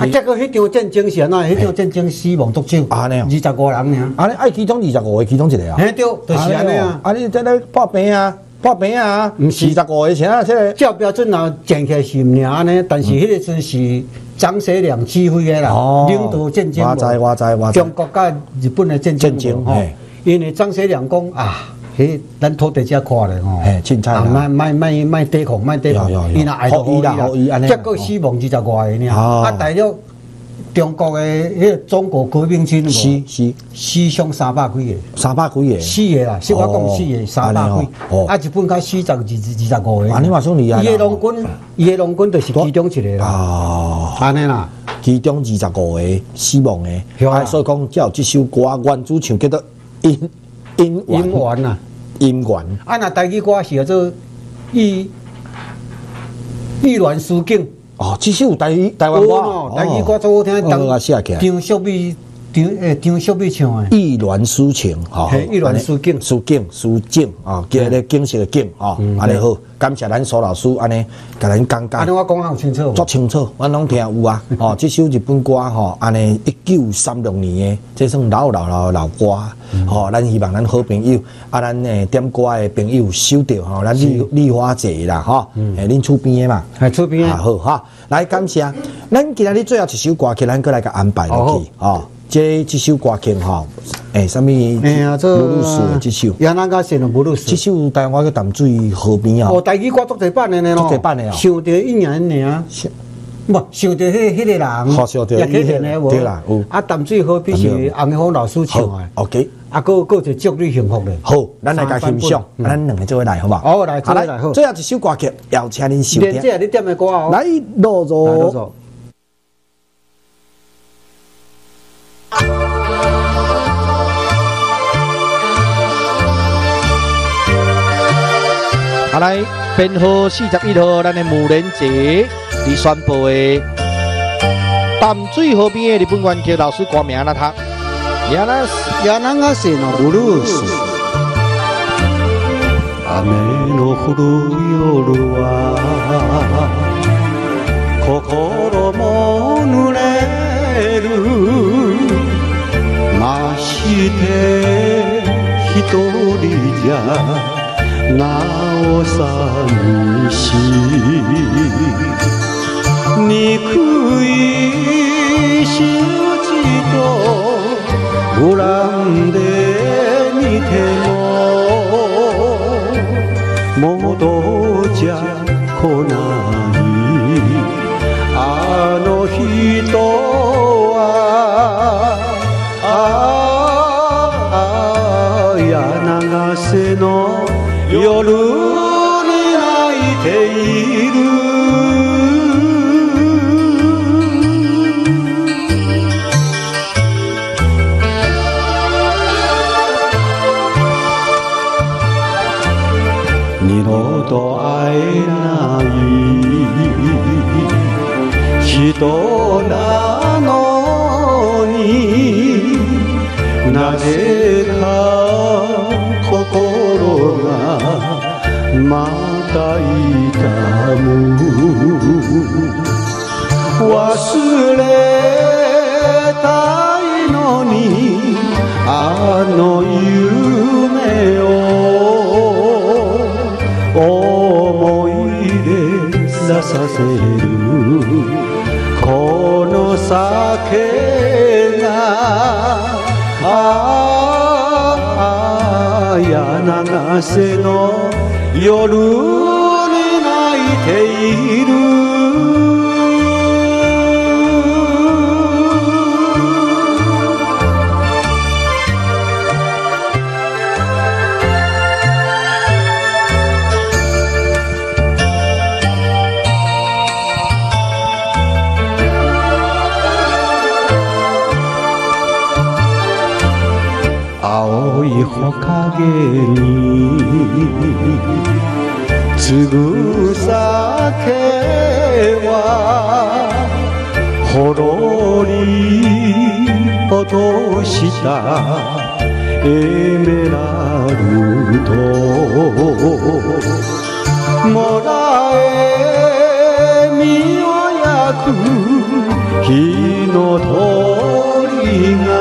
啊，结果迄场战争是安怎？迄场战争死亡多少？安尼哦二十五人尔。安尼爱其中二十五个其中一个啊。嘿对，就是安尼啊。啊，你在咧破病啊，破病啊，毋是二十五个啥啊？这个照标准啊，建起来是毋尔安尼，但是迄个阵是张学良指挥的啦，哦领导战争。我知我知我知中国甲日本的战争战争无吼，因为张学良讲啊。迄咱土地遮看咧吼，嘿凊彩啦。啊，莫莫莫莫抵抗，莫抵抗有有，有。伊若爱伊啦结果死亡二十外个尔，哦。啊，大陆中国的迄个中国革命军有无？是。是死伤三百几个。三百几个。四个啦，是我讲四个，三百几。哦。啊，日本较四十二二十五个。安尼嘛算厉害啦伊的龙军，伊的龙军就是其中一个啦。啊，安尼啦，其中二十五个死亡的，所以讲才有这首歌原主唱叫做音音音源源啦。音源。啊，那台语歌是叫做意意乱思境。哦，这首台语台湾歌，哦，台语歌最好听，哦我写起来。张淑美，张诶张小美唱诶。意乱抒情，吼意乱抒境抒境，抒境，啊，叫个景色的景，吼，安尼好，感谢咱苏老师，安尼，甲咱讲解安尼。我讲好清楚无。足清楚，阮拢听有啊。吼，这首日本歌吼，安尼一九三六年诶，这算老老老的老歌。吼、咱希望咱好朋友啊，咱诶点歌诶朋友收到吼，咱丽丽花姐啦，吼，诶，恁厝边诶嘛。诶，厝边啊，好哈，来感谢。咱今仔日最后一首歌曲，咱过来甲安排落去。哦，这这首歌曲吼，诶，什么？哎呀，这布鲁斯的这首，亚那个是的布鲁斯这。首台湾叫淡水河边啊哦，。台语歌足侪版的呢咯，足侪版的哦想到一年想到迄迄个人，好想到也去练的无？对啦有啊，淡水河边是洪峰老师唱的，，OK。啊，个个就祝你幸福咧。好，咱来甲欣赏，嗯咱两个做伙来好嘛？好来做伙来好最后一首歌曲，邀请恁收听。连这你点的歌哦，来，落来座来，编号四十一号，咱的母人节，你宣布的淡水河边的日本原曲老师歌名那他，亚那亚那个是のブルース。雨の降る夜は心も濡れるまして一人じゃなお 寂しい憎い仕打ちと恨んでみても戻っちゃ来ない。あの人は人なのになぜか心がまた痛む忘れたいのにあの夢を思い出させるこの酒がああや長瀬の夜に泣いているに継ぐ酒はほろり落としたエメラルドもらえ身を焼く火の鳥が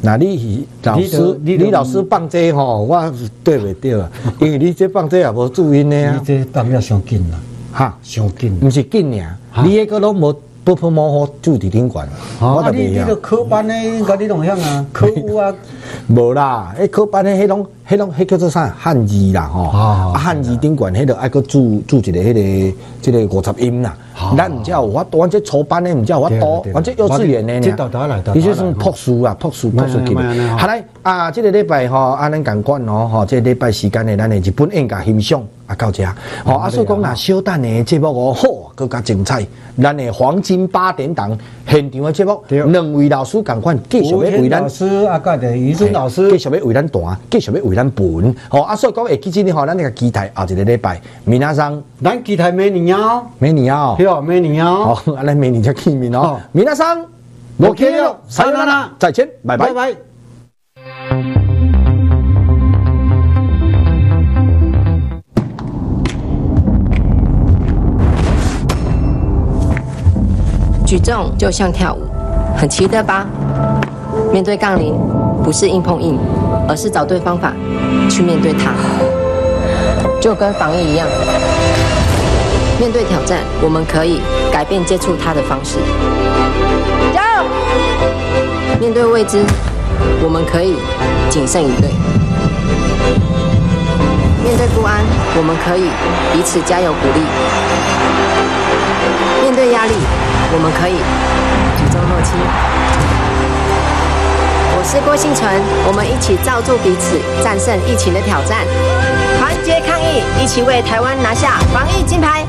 那你是老师，你就李老师放这吼，我对袂对啊，因为你这放这也无注意呢啊。你啊，这当要上紧啦，哈，伤紧。毋是紧尔，哈？你迄个拢无不不模糊住伫顶管，我啊，你你都。科班的，应该你同样啊，科舞啊，无啦，迄科班的迄拢迄拢迄叫做啥汉字啦吼，汉字顶管迄个爱搁注注一个迄个即个五十音啦。啊。咱毋只有法度，阮这初班的毋只有法对度对，阮这幼稚园的呢。你就是朴素啊，朴素朴素起好来啊，即个礼拜吼，啊咱共款哦，吼，即个礼拜时间呢，咱的日本应该欣赏啊到这，吼啊，所以讲若小等的节目哦，好，更加精彩。咱的黄金八点档现场的节目，对两位老师共款继续要吴为咱天老。师啊，甲的于尊老师继，续要为咱弹，继续要为咱本，吼啊！所以讲会记真哩吼，咱那个期待后一个礼拜，明仔上咱期待明年哦，明年啊，对哦，明年哦，好，啊，咱明年才见面哦好。明仔上，ごきげんようさよなら再见，拜拜拜。拜。 举重就像跳舞，很奇特吧？面对杠铃，不是硬碰硬，而是找对方法去面对它，就跟防疫一样。面对挑战，我们可以改变接触它的方式；加油！面对未知，我们可以谨慎以对；面对不安，我们可以彼此加油鼓励；面对压力，我们可以举重若轻。我是郭姓存，我们一起罩住彼此，战胜疫情的挑战，团结抗疫，一起为台湾拿下防疫金牌。